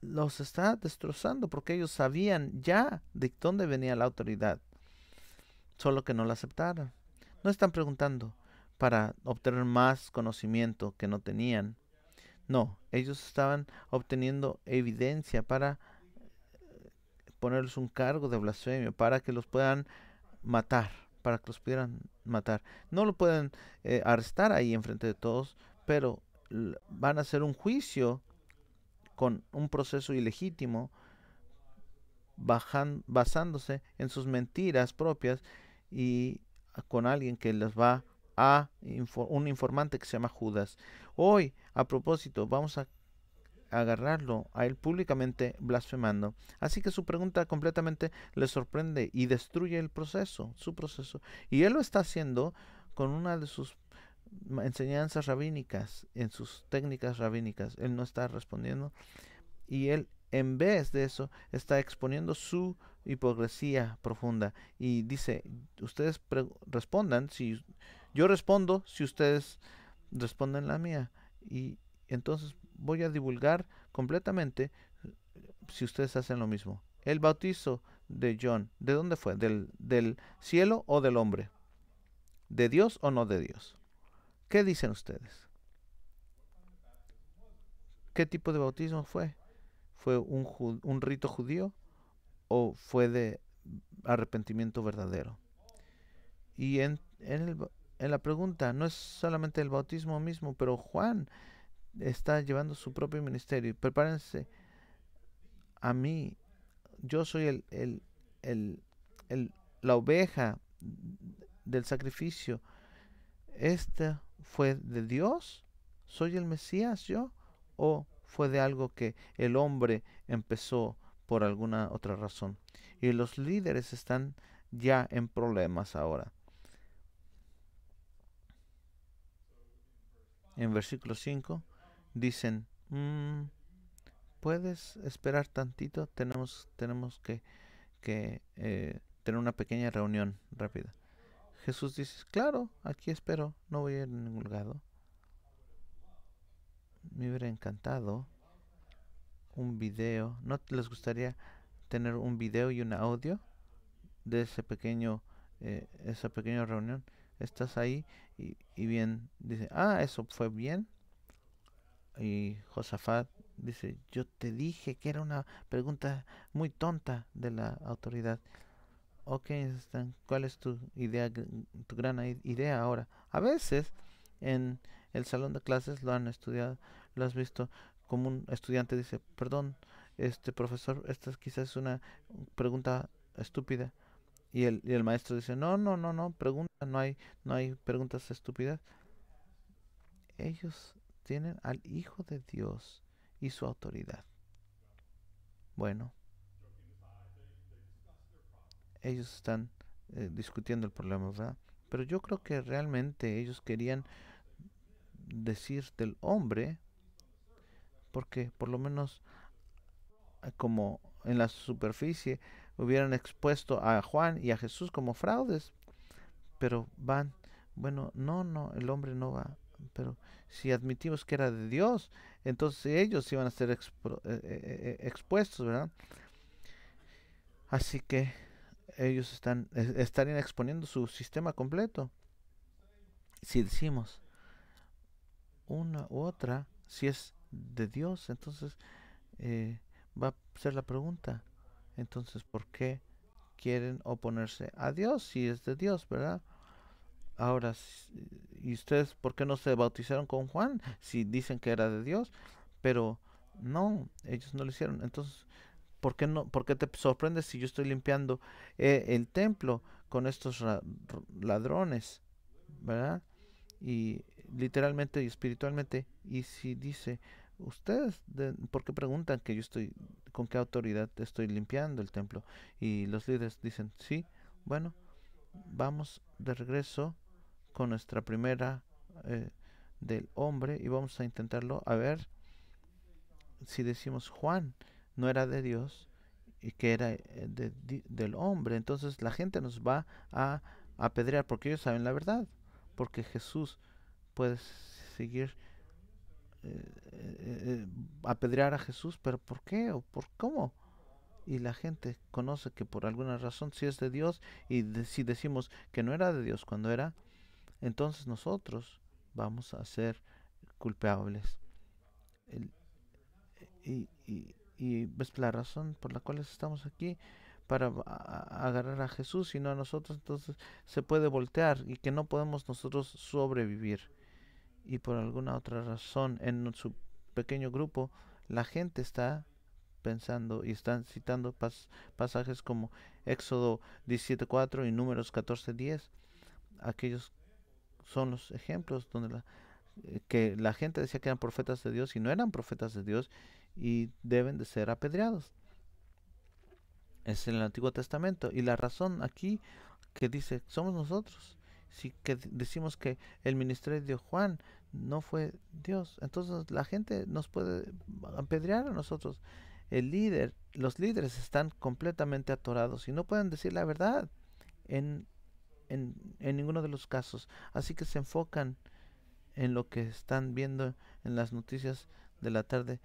los está destrozando porque ellos sabían ya de dónde venía la autoridad, solo que no la aceptaron. No están preguntando para obtener más conocimiento que no tenían. No, ellos estaban obteniendo evidencia para eh, ponerles un cargo de blasfemia, para que los puedan matar para que los pudieran matar. No lo pueden eh, arrestar ahí enfrente de todos, pero van a hacer un juicio con un proceso ilegítimo basándose en sus mentiras propias y con alguien que les va a un informante que se llama Judas. Hoy, a propósito, vamos a agarrarlo a él públicamente blasfemando. Así que su pregunta completamente le sorprende y destruye el proceso, su proceso. Y él lo está haciendo con una de sus enseñanzas rabínicas, en sus técnicas rabínicas. Él no está respondiendo. Y él, en vez de eso, está exponiendo su hipocresía profunda. Y dice, ustedes respondan, si yo respondo, si ustedes responden la mía. Y entonces voy a divulgar completamente si ustedes hacen lo mismo. El bautizo de John, ¿de dónde fue? ¿Del, ¿Del cielo o del hombre? ¿De Dios o no de Dios? ¿Qué dicen ustedes? ¿Qué tipo de bautismo fue? ¿Fue un, un rito judío o fue de arrepentimiento verdadero? Y en, en, el, en la pregunta, no es solamente el bautismo mismo, pero Juan está llevando su propio ministerio. Prepárense a mí. Yo soy el, el, el, el, la oveja del sacrificio. ¿Este fue de Dios? ¿Soy el Mesías yo? ¿O fue de algo que el hombre empezó por alguna otra razón? Y los líderes están ya en problemas ahora. En versículo 5 dicen, mm, ¿puedes esperar tantito? Tenemos, tenemos que, que eh, tener una pequeña reunión rápida. Jesús dice, claro, aquí espero, no voy a ir a ningún lado. Me hubiera encantado un video. ¿No les gustaría tener un video y un audio de ese pequeño, eh, esa pequeña reunión? Estás ahí y, y bien, dice, ah, eso fue bien, y Josafat dice, yo te dije que era una pregunta muy tonta de la autoridad. Ok, ¿cuál es tu idea, tu gran idea ahora? A veces en el salón de clases lo han estudiado, lo has visto como un estudiante dice, perdón, este profesor, esta es quizás una pregunta estúpida. Y el, y el maestro dice, no, no, no, no, pregunta, no hay, no hay preguntas estúpidas. Ellos tienen al Hijo de Dios y su autoridad. Bueno, ellos están eh, discutiendo el problema, ¿verdad? Pero yo creo que realmente ellos querían decir del hombre, porque por lo menos eh, como en la superficie hubieran expuesto a Juan y a Jesús como fraudes, pero van, bueno, no, no, el hombre no va, pero si admitimos que era de Dios, entonces ellos iban a ser expo- eh, eh, eh, expuestos, ¿verdad? Así que ellos están eh, estarían exponiendo su sistema completo. Si decimos una u otra, si es de Dios, entonces eh, va a ser la pregunta. Entonces, ¿por qué quieren oponerse a Dios si es de Dios, verdad? Ahora, ¿y ustedes por qué no se bautizaron con Juan si dicen que era de Dios? Pero no, ellos no lo hicieron. Entonces, ¿por qué no? ¿Por qué te sorprendes si yo estoy limpiando eh, el templo con estos ladrones, verdad? Y literalmente y espiritualmente. Y si dice, ustedes, de- ¿por qué preguntan que yo estoy, con qué autoridad estoy limpiando el templo? Y los líderes dicen, sí, bueno, vamos de regreso con nuestra primera eh, del hombre y vamos a intentarlo a ver si decimos Juan no era de Dios y que era eh, de- del hombre, entonces la gente nos va a apedrear porque ellos saben la verdad, porque Jesús puede seguir eh, eh, apedrear a Jesús, pero ¿por qué o por cómo? Y la gente conoce que por alguna razón sí es de Dios y si decimos que no era de Dios cuando era, entonces nosotros vamos a ser culpables. El- y, y, y ves la razón por la cual estamos aquí para agarrar a Jesús y no a nosotros, entonces se puede voltear y que no podemos nosotros sobrevivir. Y por alguna otra razón en su pequeño grupo la gente está pensando y están citando pas- pasajes como Éxodo 17.4 y Números 14.10. Aquellos son los ejemplos donde la, eh, que la gente decía que eran profetas de Dios y no eran profetas de Dios y deben de ser apedreados. Es en el Antiguo Testamento. Y la razón aquí que dice, somos nosotros. Si que decimos que el ministerio de Juan no fue Dios, entonces la gente nos puede apedrear a nosotros. El líder, los líderes están completamente atorados y no pueden decir la verdad en, en, ninguno de los casos. Así que se enfocan en lo que están viendo en las noticias de la tarde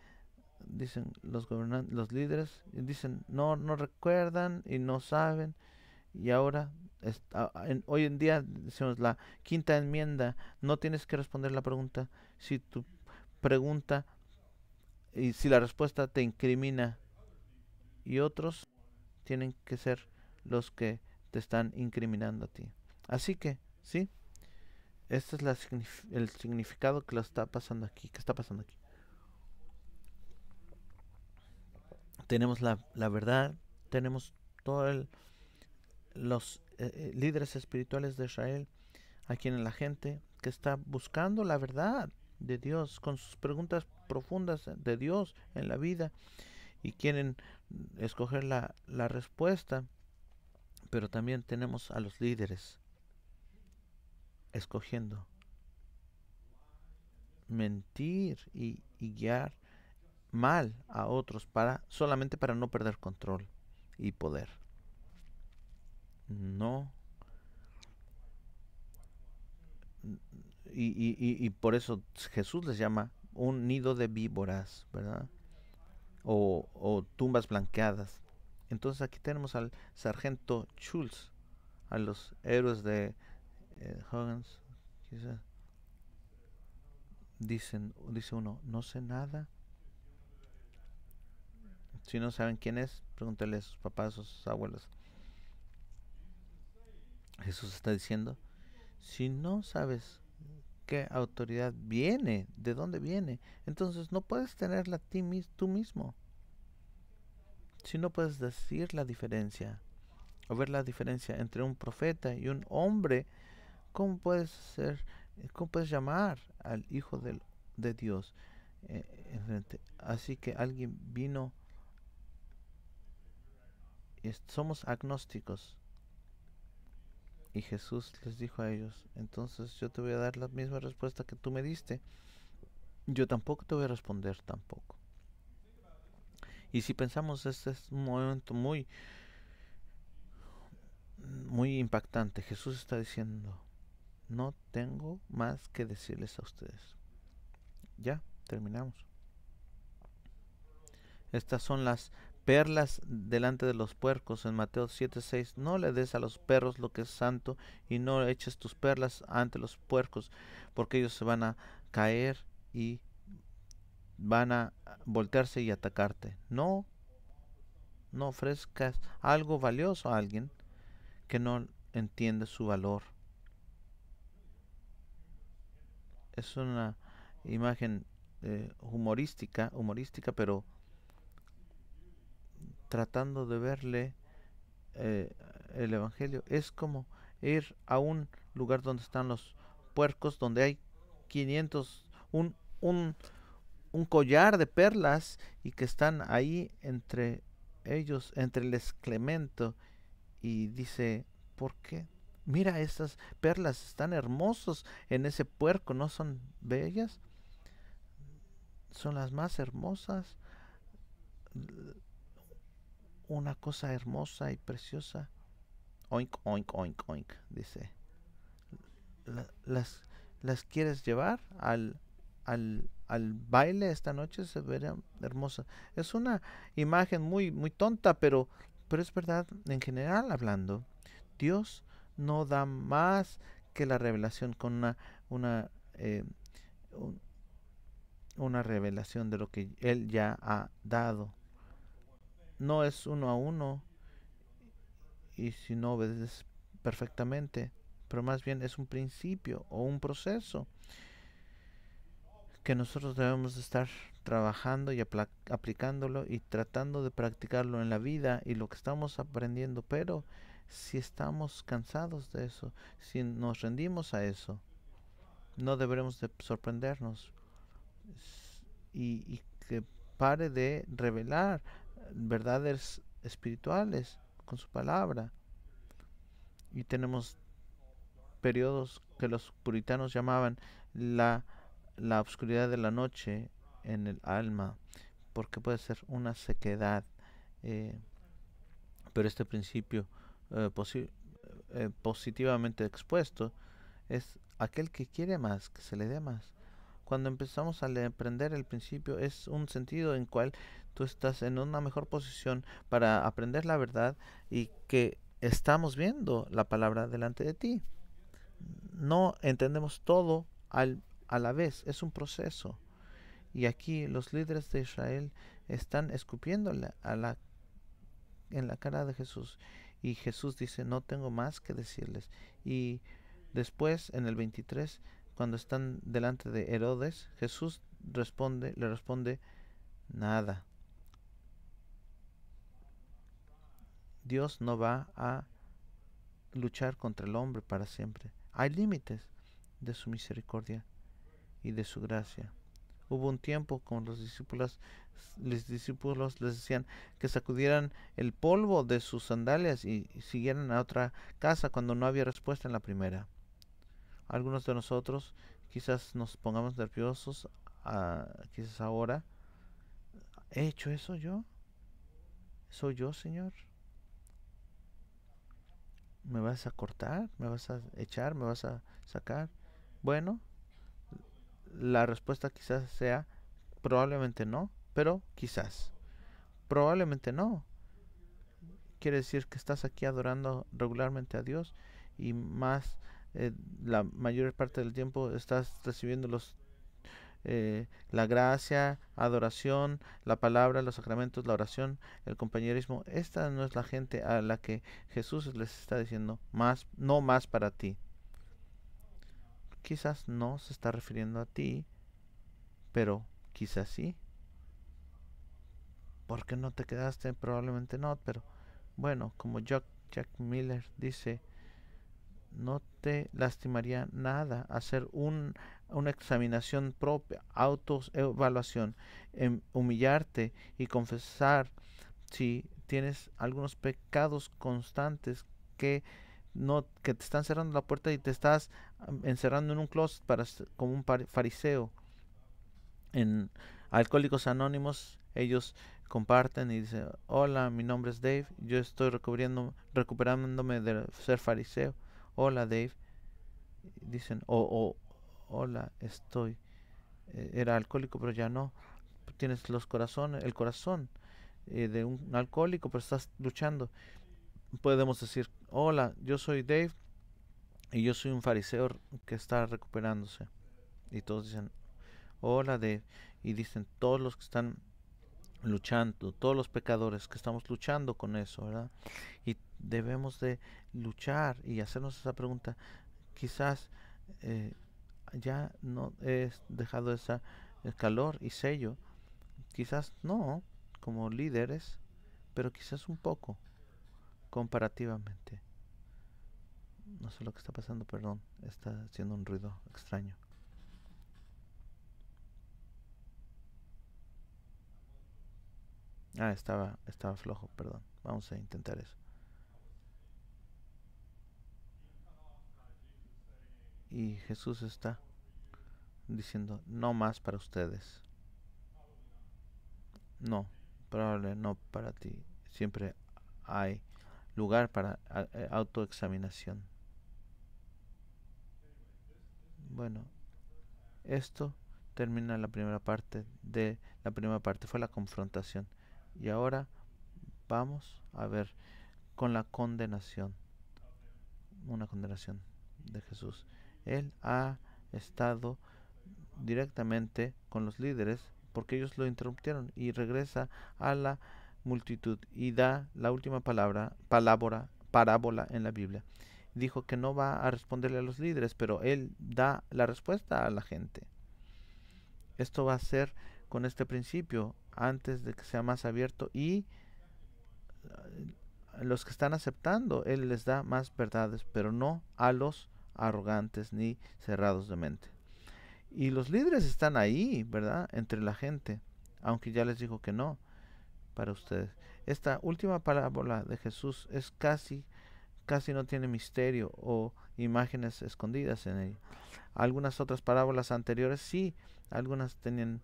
dicen los gobernantes, los líderes, dicen no, no recuerdan y no saben. Y ahora, hoy en día, decimos la quinta enmienda, no tienes que responder la pregunta si tu pregunta y si la respuesta te incrimina. Y otros tienen que ser los que te están incriminando a ti. Así que, ¿sí? Este es la el significado que lo está pasando aquí, que está pasando aquí. tenemos la, la verdad, tenemos todos los eh, eh, líderes espirituales de Israel, aquí en la gente que está buscando la verdad de Dios con sus preguntas profundas de Dios en la vida y quieren escoger la, la respuesta, pero también tenemos a los líderes escogiendo mentir y, guiar mal a otros para solamente para no perder control y poder. No. Y, y, y, y por eso Jesús les llama un nido de víboras, ¿verdad? O, o tumbas blanqueadas. Entonces aquí tenemos al sargento Schultz, a los héroes de eh, Huggins. Dicen, dice uno, no sé nada, si no saben quién es, pregúntale a sus papás o sus abuelos. Jesús está diciendo, si no sabes qué autoridad viene, de dónde viene. Entonces no puedes tenerla a ti tú mismo. Si no puedes decir la diferencia o ver la diferencia entre un profeta y un hombre, ¿cómo puedes ser, cómo puedes llamar al Hijo de Dios? eh? Así que alguien vino y somos agnósticos. Y Jesús les dijo a ellos, entonces yo te voy a dar la misma respuesta que tú me diste. Yo tampoco te voy a responder tampoco. Y si pensamos, este es un momento muy, muy impactante. Jesús está diciendo, no tengo más que decirles a ustedes. Ya, terminamos. Estas son las perlas delante de los puercos en Mateo 7:6. No le des a los perros lo que es santo y no eches tus perlas ante los puercos, porque ellos se van a caer y van a voltearse y atacarte. No, no ofrezcas algo valioso a alguien que no entiende su valor. Es una imagen eh, humorística, humorística, pero tratando de verle eh, el evangelio es como ir a un lugar donde están los puercos, donde hay 500, un, un, un collar de perlas y que están ahí entre ellos, entre el excremento y dice, ¿por qué? Mira, estas perlas están hermosos en ese puerco, ¿no son bellas? Son las más hermosas. Una cosa hermosa y preciosa. Oink, oink, oink, oink, dice. La- las, ¿Las quieres llevar al, al, al baile esta noche? Se verá hermosa. Es una imagen muy, muy tonta, pero, pero es verdad, en general hablando, Dios no da más que la revelación con una, una, eh, un- una revelación de lo que Él ya ha dado. No es uno a uno y si no obedeces perfectamente, pero más bien es un principio o un proceso que nosotros debemos de estar trabajando y aplicándolo y tratando de practicarlo en la vida y lo que estamos aprendiendo, pero si estamos cansados de eso, si nos rendimos a eso, no deberemos de sorprendernos y que pare de revelar verdades espirituales con su palabra. Y tenemos periodos que los puritanos llamaban la, la oscuridad de la noche en el alma, porque puede ser una sequedad. eh, pero este principio eh, eh, positivamente expuesto es aquel que quiere más, que se le dé más. Cuando empezamos a aprender el principio es un sentido en cual tú estás en una mejor posición para aprender la verdad y que estamos viendo la palabra delante de ti. No entendemos todo al, a la vez, es un proceso. Y aquí los líderes de Israel están escupiéndole a la, en la cara de Jesús. Y Jesús dice, no tengo más que decirles. Y después, en el 23, cuando están delante de Herodes, Jesús responde, le responde, nada. Dios no va a luchar contra el hombre para siempre. Hay límites de su misericordia y de su gracia. Hubo un tiempo con los discípulos, los discípulos les decían que sacudieran el polvo de sus sandalias y, y siguieran a otra casa cuando no había respuesta en la primera. Algunos de nosotros quizás nos pongamos nerviosos, ah, quizás ahora. ¿He hecho eso yo? ¿Soy yo, Señor? ¿Me vas a cortar? ¿Me vas a echar? ¿Me vas a sacar? Bueno, la respuesta quizás sea probablemente no, pero quizás. Probablemente no. Quiere decir que estás aquí adorando regularmente a Dios y más eh, la mayor parte del tiempo estás recibiendo los eh, la gracia, adoración, la palabra, los sacramentos, la oración, el compañerismo. Esta no es la gente a la que Jesús les está diciendo más, no más para ti. Quizás no se está refiriendo a ti, pero quizás sí. ¿Por qué no te quedaste? Probablemente no, pero bueno, como Jack, Jack Miller dice, no te lastimaría nada hacer un, una examinación propia, autoevaluación, em, humillarte y confesar si tienes algunos pecados constantes que no que te están cerrando la puerta y te estás encerrando en un closet para como un fariseo. En Alcohólicos Anónimos ellos comparten y dicen, "Hola, mi nombre es Dave, yo estoy recubriendo, recuperándome de ser fariseo." Hola, Dave. Dicen, o o hola, estoy eh, era alcohólico, pero ya no. Tienes los corazones, el corazón eh, de un alcohólico, pero estás luchando. Podemos decir, hola, yo soy Dave y yo soy un fariseo que está recuperándose. Y todos dicen, hola Dave. Y dicen todos los que están luchando, todos los pecadores que estamos luchando con eso, ¿verdad? Y debemos de luchar y hacernos esa pregunta. Quizás eh, ya no he dejado esa el calor y sello. Quizás no, como líderes, pero quizás un poco, comparativamente. No sé lo que está pasando, perdón, está haciendo un ruido extraño. Ah, estaba, estaba flojo, perdón. Vamos a intentar eso. Y Jesús está diciendo, no más para ustedes. No, probable no para ti. Siempre hay lugar para eh, autoexaminación. Bueno, esto termina la primera parte de la primera parte fue la confrontación y ahora vamos a ver con la condenación una condenación de Jesús él ha estado directamente con los líderes porque ellos lo interrumpieron y regresa a la multitud y da la última palabra palabra parábola en la Biblia dijo que no va a responderle a los líderes pero él da la respuesta a la gente esto va a ser con este principio antes de que sea más abierto y eh, los que están aceptando, Él les da más verdades, pero no a los arrogantes ni cerrados de mente. Y los líderes están ahí, ¿verdad? Entre la gente, aunque ya les dijo que no para ustedes. Esta última parábola de Jesús es casi, casi no tiene misterio o imágenes escondidas en ella. Algunas otras parábolas anteriores sí, algunas tenían,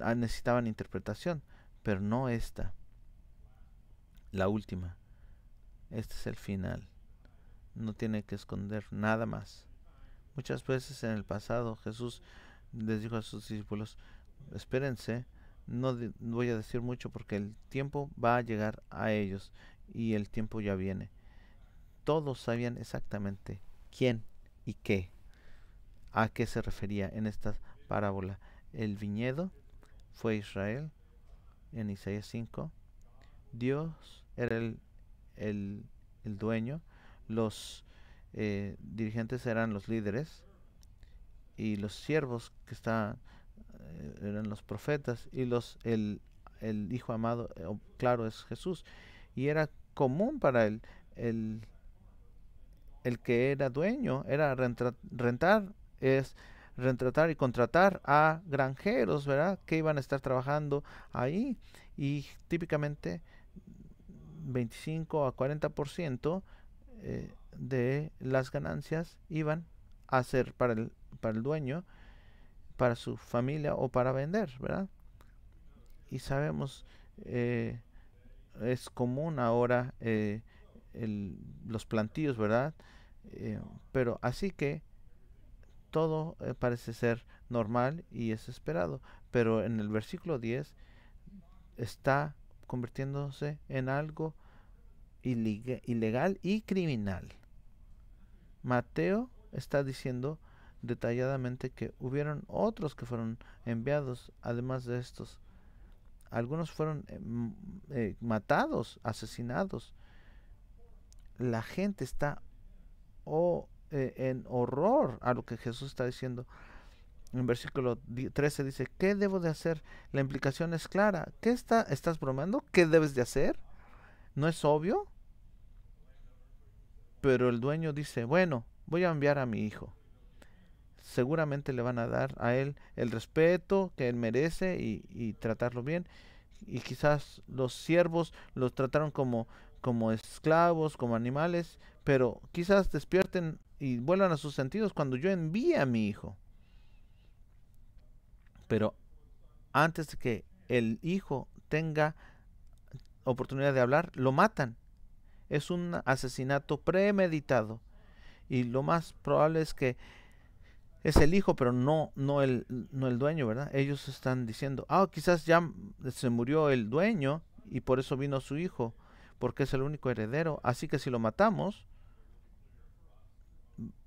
ah, necesitaban interpretación, pero no esta, la última. Este es el final. No tiene que esconder nada más. Muchas veces en el pasado Jesús les dijo a sus discípulos, espérense, no voy a decir mucho porque el tiempo va a llegar a ellos y el tiempo ya viene. Todos sabían exactamente quién y qué, a qué se refería en esta parábola. El viñedo fue Israel en Isaías 5. Dios era el, el, el dueño. Los eh, dirigentes eran los líderes. Y los siervos que estaban eran los profetas. Y los el, el hijo amado, eh, claro, es Jesús. Y era común para el, el, el que era dueño, era rentra- rentar, es retratar y contratar a granjeros, ¿verdad? Que iban a estar trabajando ahí y típicamente 25 a 40% eh, de las ganancias iban a ser para el, para el dueño, para su familia o para vender, ¿verdad? Y sabemos, eh, es común ahora eh, el- los plantíos, ¿verdad? Eh, pero así que todo parece ser normal y es esperado. Pero en el versículo 10 está convirtiéndose en algo ilegal y criminal. Mateo está diciendo detalladamente que hubieron otros que fueron enviados, además de estos. Algunos fueron eh, eh, matados, asesinados. La gente está eh, en horror a lo que Jesús está diciendo. En versículo di- 13 dice, ¿qué debo de hacer? La implicación es clara. ¿Qué está, estás bromeando? ¿Qué debes de hacer? ¿No es obvio? Pero el dueño dice, bueno, voy a enviar a mi hijo. Seguramente le van a dar a él el respeto que él merece y, tratarlo bien. Y quizás los siervos los trataron como, como esclavos, como animales, pero quizás despierten y vuelvan a sus sentidos cuando yo envíe a mi hijo. Pero antes de que el hijo tenga oportunidad de hablar, lo matan. Es un asesinato premeditado. Y lo más probable es que es el hijo, pero no, no, el, no el dueño, ¿verdad? Ellos están diciendo, ah, quizás ya se murió el dueño y por eso vino su hijo, porque es el único heredero. Así que si lo matamos,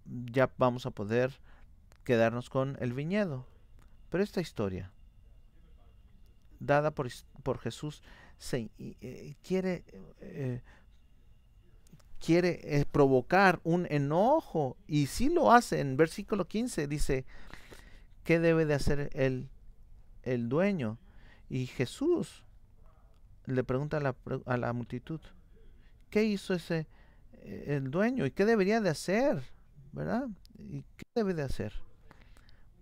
ya vamos a poder quedarnos con el viñedo. Pero esta historia, dada por, por Jesús, se, eh, quiere, eh, quiere eh, provocar un enojo. Y sí lo hace. En versículo 15 dice, ¿qué debe de hacer el, el dueño? Y Jesús le pregunta a la, a la multitud, ¿qué hizo ese eh, el dueño? ¿Y qué debería de hacer? ¿Verdad? ¿Y qué debe de hacer?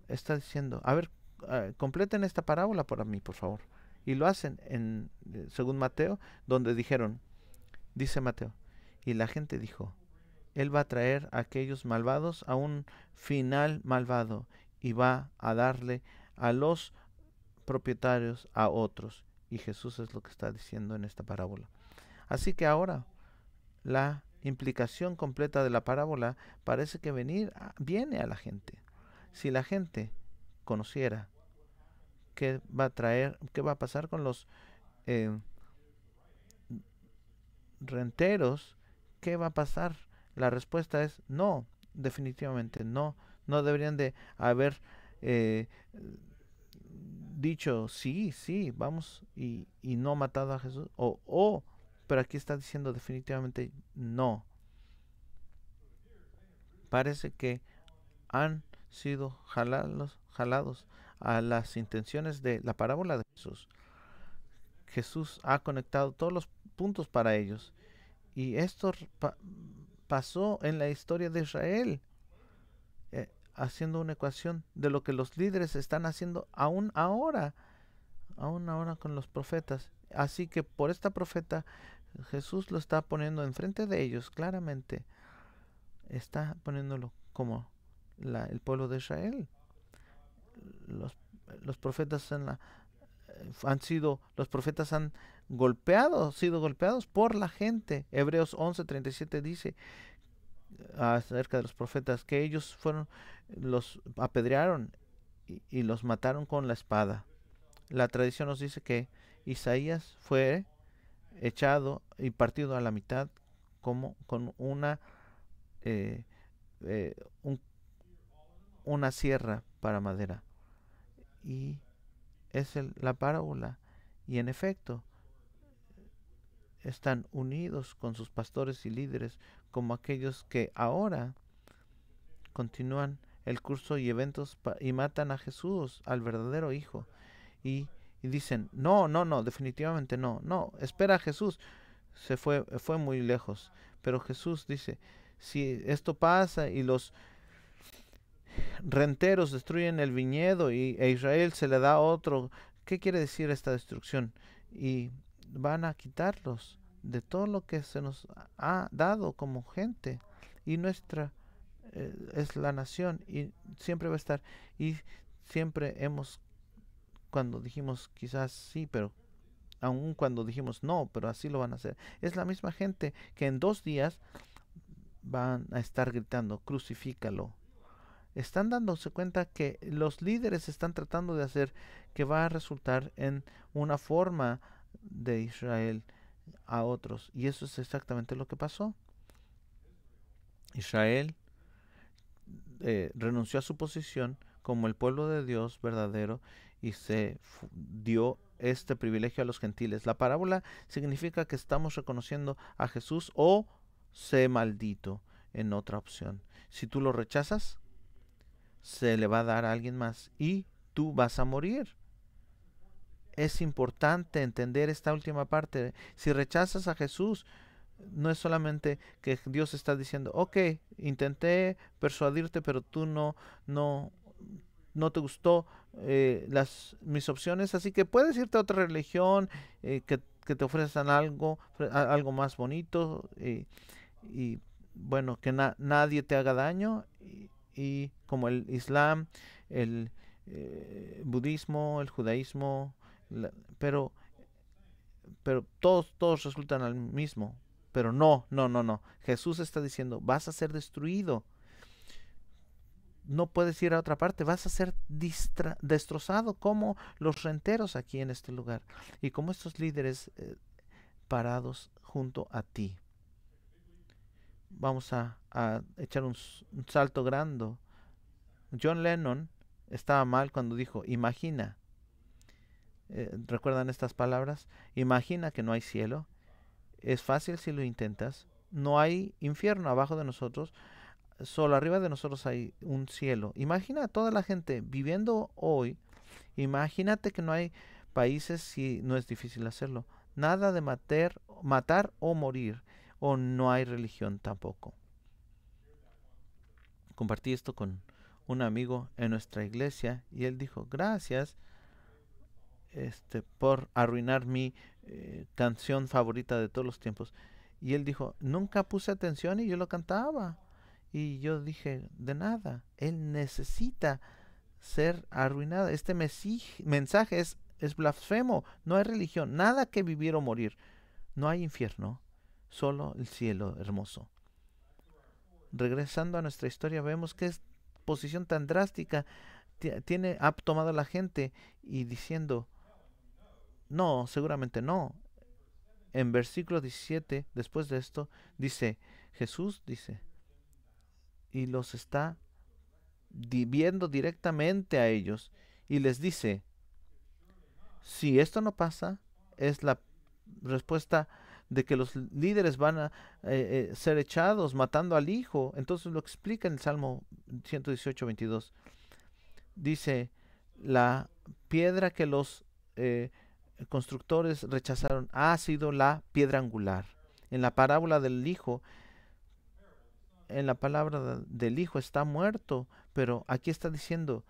Está diciendo, a ver, ah, completen esta parábola para mí, por favor. Y lo hacen en eh, según Mateo, donde dijeron, dice Mateo, y la gente dijo, él va a traer a aquellos malvados a un final malvado y va a darle a los propietarios a otros. Y Jesús es lo que está diciendo en esta parábola. Así que ahora la implicación completa de la parábola parece que venir a- viene a la gente. Si la gente conociera qué va a traer, qué va a pasar con los eh, renteros, qué va a pasar, la respuesta es no, definitivamente no. No deberían de haber eh, dicho sí, sí, vamos y, y no matado a Jesús. O, o, pero aquí está diciendo definitivamente no. Parece que han sido jalados, jalados a las intenciones de la parábola de Jesús. Jesús ha conectado todos los puntos para ellos. Y esto pasó en la historia de Israel, eh, haciendo una ecuación de lo que los líderes están haciendo aún ahora, aún ahora con los profetas. Así que por esta profeta Jesús lo está poniendo enfrente de ellos claramente. Está poniéndolo como la- el pueblo de Israel. Los, los profetas en la, eh, han sido, los profetas han golpeado, sido golpeados por la gente. Hebreos 11:37 dice acerca de los profetas que ellos fueron, los apedrearon y, los mataron con la espada. La tradición nos dice que Isaías fue echado y partido a la mitad como con una eh, eh, un- una sierra para madera y es la parábola y en efecto están unidos con sus pastores y líderes como aquellos que ahora continúan el curso y eventos y matan a Jesús, al verdadero Hijo. Y, dicen, no, no, no, definitivamente no, no, espera a Jesús. Se fue, fue muy lejos. Pero Jesús dice, si esto pasa y los renteros destruyen el viñedo y a Israel se le da otro, ¿qué quiere decir esta destrucción? Y van a quitarlos de todo lo que se nos ha dado como gente. Y nuestra eh, es la nación y siempre va a estar. Y siempre hemos cuando dijimos quizás sí pero aun cuando dijimos no pero así lo van a hacer. Es la misma gente que en dos días van a estar gritando crucifícalo están dándose cuenta que los líderes están tratando de hacer que va a resultar en una forma de Israel a otros. Y eso es exactamente lo que pasó. Israel eh, renunció a su posición como el pueblo de Dios verdadero y se dio este privilegio a los gentiles. La parábola significa que estamos reconociendo a Jesús o sé maldito en otra opción. Si tú lo rechazas, se le va a dar a alguien más y tú vas a morir. Es importante entender esta última parte. Si rechazas a Jesús, no es solamente que Dios está diciendo, ok, intenté persuadirte, pero tú no, no, no te gustó eh, las mis opciones, así que puedes irte a otra religión eh, que, te ofrezcan algo, a- algo más bonito y, bueno, que na- nadie te haga daño y, como el Islam, el eh, budismo, el judaísmo, pero pero todos todos resultan al mismo, pero no, no, no, no. Jesús está diciendo, vas a ser destruido. No puedes ir a otra parte, vas a ser destrozado como los renteros aquí en este lugar y como estos líderes eh, parados junto a ti. Vamos a, a echar un salto grande. John Lennon estaba mal cuando dijo, imagina. Eh, ¿Recuerdan estas palabras? Imagina que no hay cielo. Es fácil si lo intentas. No hay infierno abajo de nosotros. Solo arriba de nosotros hay un cielo. Imagina a toda la gente viviendo hoy. Imagínate que no hay países si no es difícil hacerlo. Nada de matar, matar o morir. O no hay religión tampoco. Compartí esto con un amigo en nuestra iglesia y él dijo, gracias este, por arruinar mi eh, canción favorita de todos los tiempos. Y él dijo, nunca puse atención y yo lo cantaba. Y yo dije, de nada, él necesita ser arruinada. Este mensaje es, blasfemo. No hay religión, nada que vivir o morir. No hay infierno, solo el cielo hermoso. Regresando a nuestra historia, vemos que es posición tan drástica ti- tiene, ha tomado la gente y diciendo, no, seguramente no. En versículo 17, después de esto, dice, Jesús dice, y los está viendo directamente a ellos y les dice, si esto no pasa, es la respuesta de que los líderes van a eh, eh, ser echados matando al hijo. Entonces lo explica en el Salmo 118, 22. Dice, la piedra que los eh, constructores rechazaron ha sido la piedra angular. En la parábola del hijo, en la palabra de- del hijo está muerto, pero aquí está diciendo,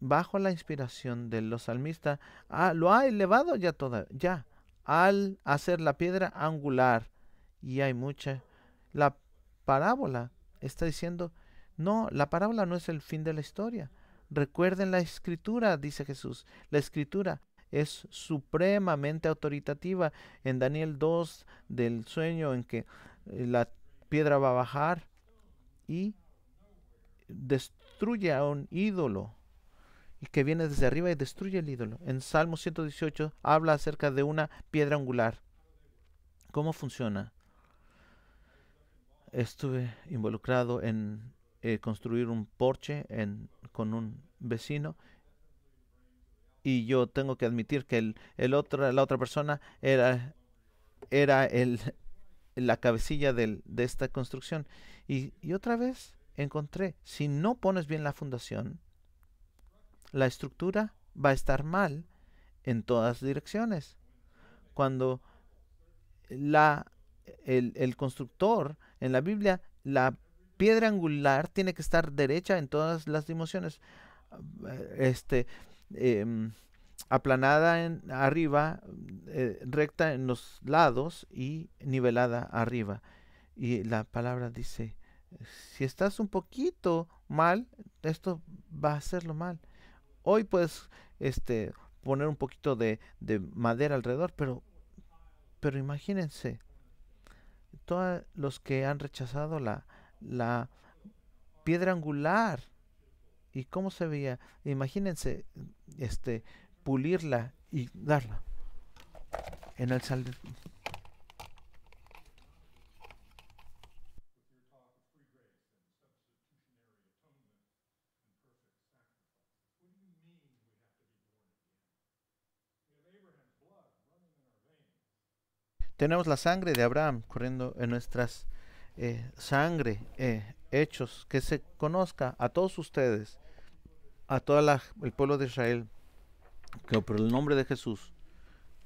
bajo la inspiración de los salmistas, lo ha elevado ya toda, ya, al hacer la piedra angular. Y hay mucha. La parábola está diciendo, no, la parábola no es el fin de la historia. Recuerden la escritura, dice Jesús. La escritura es supremamente autoritativa. En Daniel 2 del sueño en que eh, la piedra va a bajar y destruye a un ídolo y que viene desde arriba y destruye el ídolo. En Salmo 118 habla acerca de una piedra angular. ¿Cómo funciona? Estuve involucrado en eh, construir un porche en, con un vecino y yo tengo que admitir que el, el la otra persona era, era el, la cabecilla del- de esta construcción. Y, y otra vez encontré, si no pones bien la fundación, la estructura va a estar mal en todas direcciones. Cuando la, el, el constructor en la Biblia, la piedra angular tiene que estar derecha en todas las dimensiones. eh, Este, em, aplanada en arriba, eh, recta en los lados y nivelada arriba. Y la palabra dice, si estás un poquito mal, esto va a hacerlo mal. Hoy puedes este, poner un poquito de, de madera alrededor, pero, pero imagínense, todos los que han rechazado la piedra angular y cómo se veía, imagínense, este, pulirla y darla en el sal. Tenemos la sangre de Abraham corriendo en nuestras eh, sangre eh, hechos, que se conozca a todos ustedes, a todo el pueblo de Israel, que por el nombre de Jesús,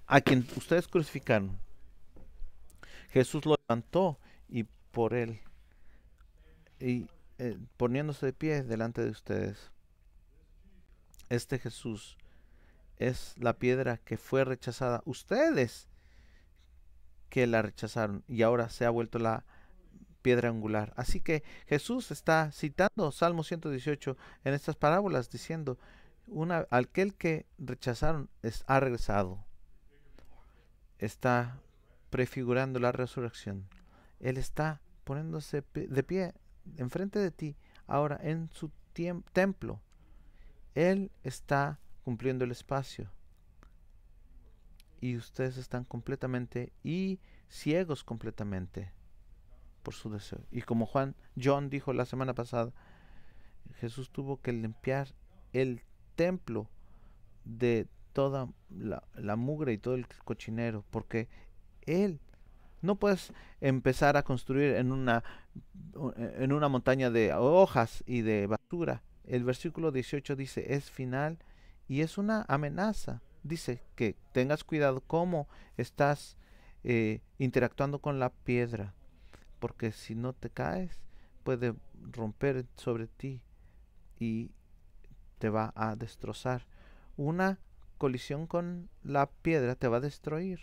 a quien ustedes crucificaron, Jesús lo levantó y por él, y eh, poniéndose de pie delante de ustedes, este Jesús es la piedra que fue rechazada. Ustedes que la rechazaron y ahora se ha vuelto la piedra angular. Así que Jesús está citando Salmo 118 en estas parábolas diciendo, una, aquel que rechazaron ha regresado. Está prefigurando la resurrección. Él está poniéndose de pie enfrente de ti ahora en su templo. Él está cumpliendo el espacio. Y ustedes están completamente y ciegos completamente su deseo. Y como Juan John dijo la semana pasada, Jesús tuvo que limpiar el templo de toda la, la, mugre y todo el cochinero, porque Él no puedes empezar a construir en una, en una montaña de hojas y de basura. El versículo 18 dice, es final y es una amenaza. Dice que tengas cuidado cómo estás eh, interactuando con la piedra, porque si no te caes, puede romper sobre ti y te va a destrozar. Una colisión con la piedra te va a destruir.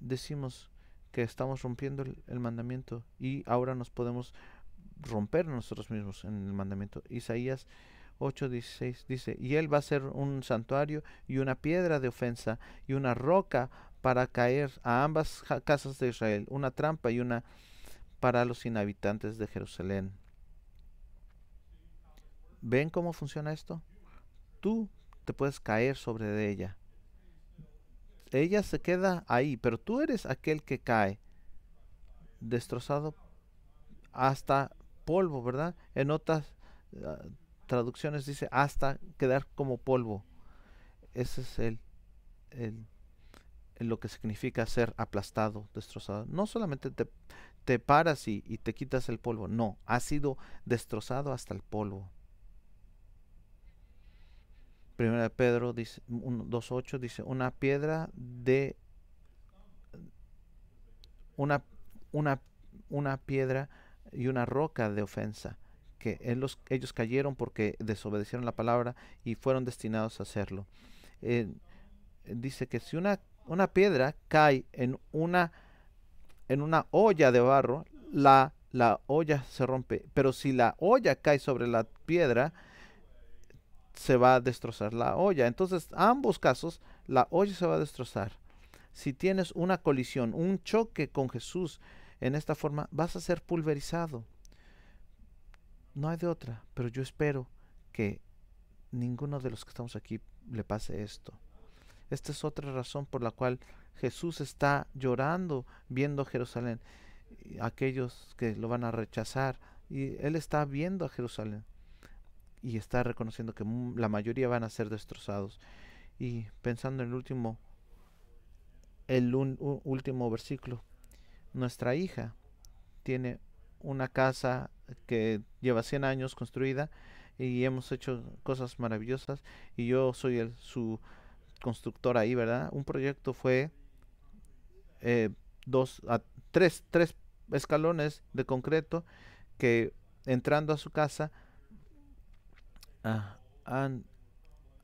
Decimos que estamos rompiendo el, mandamiento y ahora nos podemos romper nosotros mismos en el mandamiento. Isaías 8:16 dice, y él va a ser un santuario y una piedra de ofensa y una roca para caer a ambas casas de Israel, una trampa y una para los inhabitantes de Jerusalén. ¿Ven cómo funciona esto? Tú te puedes caer sobre ella. Ella se queda ahí, pero tú eres aquel que cae, destrozado hasta polvo, ¿verdad? En otras uh, traducciones dice hasta quedar como polvo. Ese es el, el, lo que significa ser aplastado, destrozado. No solamente te, te paras y, te quitas el polvo, no, ha sido destrozado hasta el polvo. Primera Pedro dice 2.8 dice una piedra de una, una, una piedra y una roca de ofensa que ellos cayeron porque desobedecieron la palabra y fueron destinados a hacerlo. Eh, dice que si una, una piedra cae en una, en una olla de barro, la, la olla se rompe. Pero si la olla cae sobre la piedra, se va a destrozar la olla. Entonces, ambos casos, la olla se va a destrozar. Si tienes una colisión, un choque con Jesús en esta forma, vas a ser pulverizado. No hay de otra, pero yo espero que ninguno de los que estamos aquí le pase esto. Esta es otra razón por la cual Jesús está llorando viendo Jerusalén. Aquellos que lo van a rechazar. Y Él está viendo a Jerusalén. Y está reconociendo que la mayoría van a ser destrozados. Y pensando en el último, el último versículo. Nuestra hija tiene una casa que lleva 100 años construida y hemos hecho cosas maravillosas y yo soy el, su constructor ahí, ¿verdad? Un proyecto fue eh, dos, a, tres, tres escalones de concreto que entrando a su casa ah, han,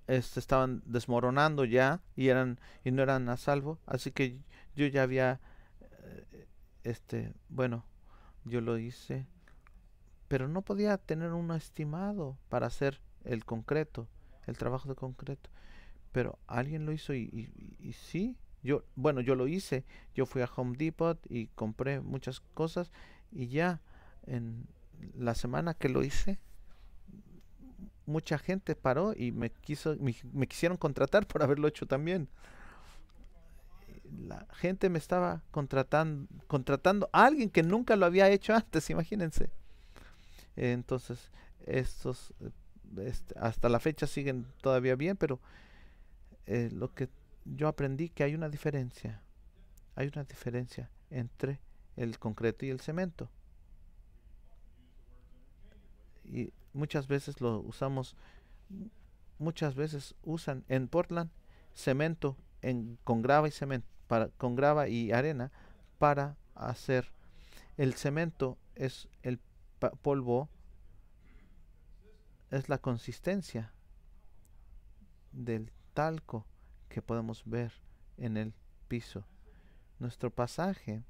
este, estaban desmoronando ya y eran y no eran a salvo así que yo ya había eh, este bueno yo lo hice, pero no podía tener uno estimado para hacer el concreto, el trabajo de concreto. Pero alguien lo hizo y, y, sí, yo, bueno, yo lo hice. Yo fui a Home Depot y compré muchas cosas y ya en la semana que lo hice, mucha gente paró y me quiso, me, me quisieron contratar por haberlo hecho también la gente me estaba contratando, contratando a alguien que nunca lo había hecho antes, imagínense. Entonces, estos este, hasta la fecha siguen todavía bien, pero eh, lo que yo aprendí que hay una diferencia, hay una diferencia entre el concreto y el cemento. y muchas veces lo usamos, muchas veces usan en Portland cemento en, con grava y cemento, para, con grava y arena para hacer el cemento es el polvo es la consistencia del talco que podemos ver en el piso. Nuestro pasaje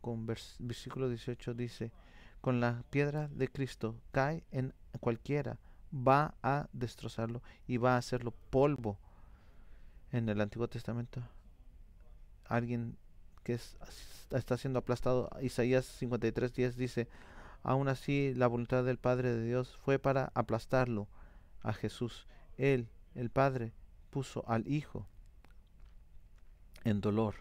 con vers- versículo 18 dice, con la piedra de Cristo cae en cualquiera, va a destrozarlo y va a hacerlo polvo. En el Antiguo Testamento, alguien que es- está siendo aplastado, Isaías 53:10 dice, aún así la voluntad del Padre de Dios fue para aplastarlo a Jesús. Él, el Padre, puso al Hijo en dolor.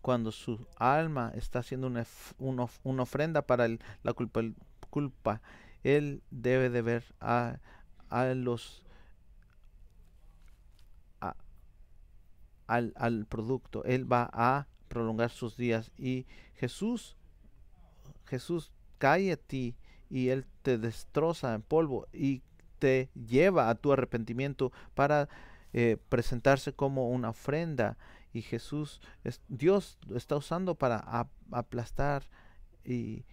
Cuando su alma está haciendo una, una una ofrenda para la culpa, culpa, Él debe de ver a, a los al, al producto. Él va a prolongar sus días y Jesús Jesús cae a ti y Él te destroza en polvo y te lleva a tu arrepentimiento para eh, presentarse como una ofrenda. Y Jesús, es, Dios lo está usando para ap- aplastar y,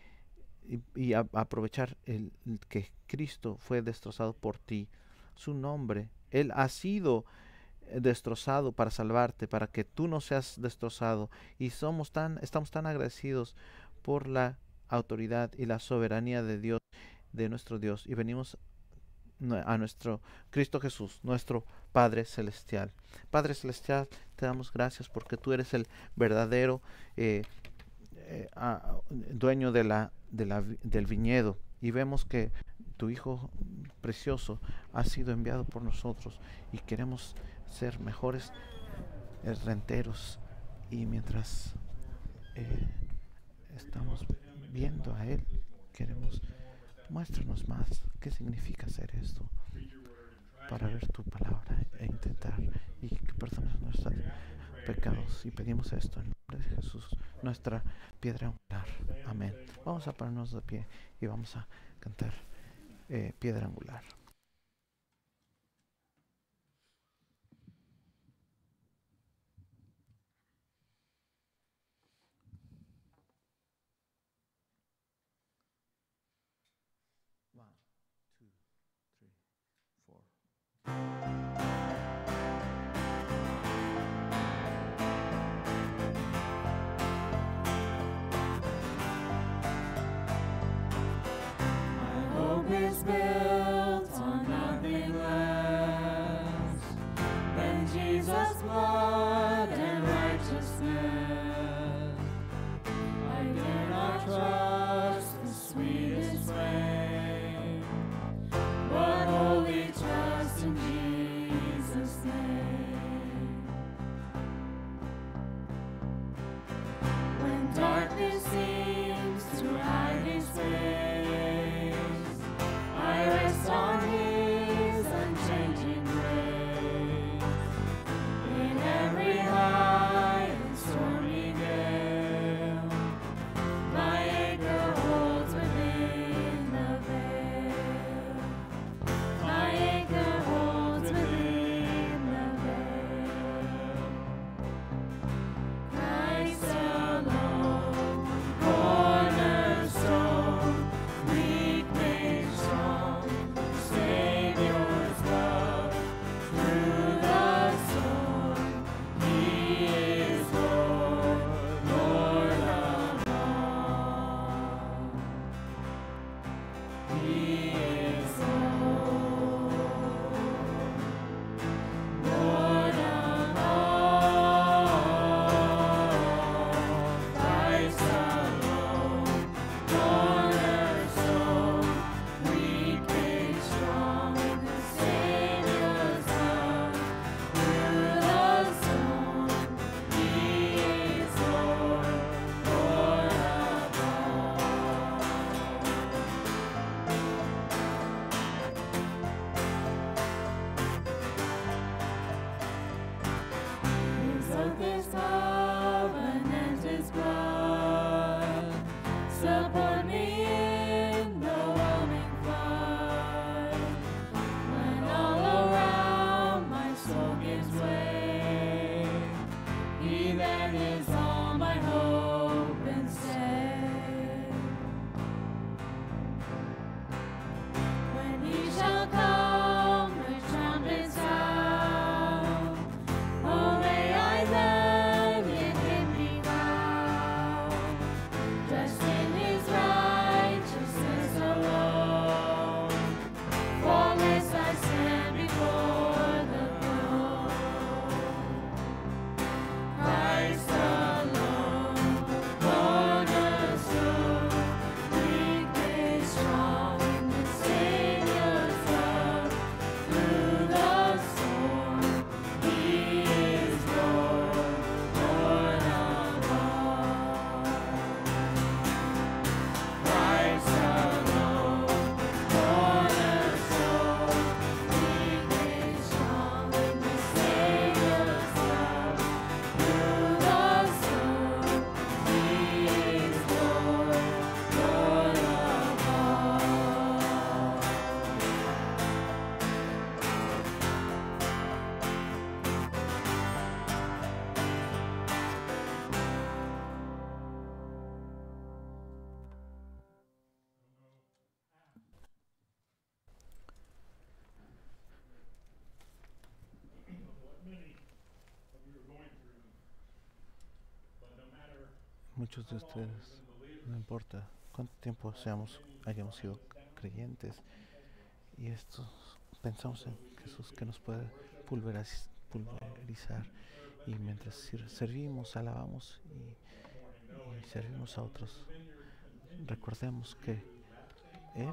aprovechar el, el que Cristo fue destrozado por ti. Su nombre, Él ha sido eh, destrozado para salvarte, para que tú no seas destrozado. Y somos tan, estamos tan agradecidos por la autoridad y la soberanía de Dios, de nuestro Dios. Y venimos a nuestro Cristo Jesús, nuestro Padre Celestial. Padre Celestial, te damos gracias porque tú eres el verdadero eh, eh, dueño de la, de la del viñedo. Y vemos que tu Hijo precioso ha sido enviado por nosotros y queremos ser mejores eh, renteros. Y mientras estamos viendo a Él, queremos muéstranos más qué significa hacer esto para ver tu palabra e intentar y que perdones nuestros pecados. Y pedimos esto en nombre de Jesús nuestra piedra angular. Amén. Vamos a pararnos de pie y vamos a cantar eh, piedra angular built on nothing less than Jesus' blood Muchos de ustedes, no importa cuánto tiempo seamos, hayamos sido creyentes, y estos pensamos en Jesús que nos puede pulveriz- pulverizar. Y mientras servimos, alabamos y, servimos a otros, recordemos que Él,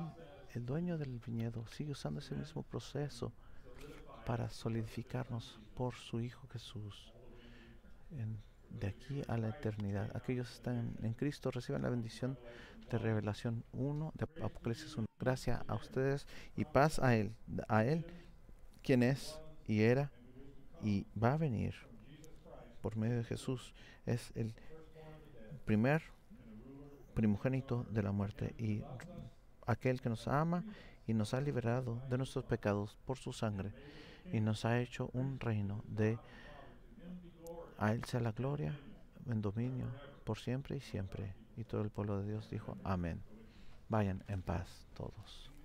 el dueño del viñedo, sigue usando ese mismo proceso para solidificarnos por su Hijo Jesús. De aquí a la eternidad. Aquellos que están en Cristo reciben la bendición de Revelación 1, de Apocalipsis 1. Gracias a ustedes y paz a Él, a Él, quien es y era y va a venir por medio de Jesús. Es el primer primogénito de la muerte y aquel que nos ama y nos ha liberado de nuestros pecados por su sangre y nos ha hecho un reino de a él sea la gloria en dominio por siempre y siempre. Y todo el pueblo de Dios dijo amén. Vayan en paz todos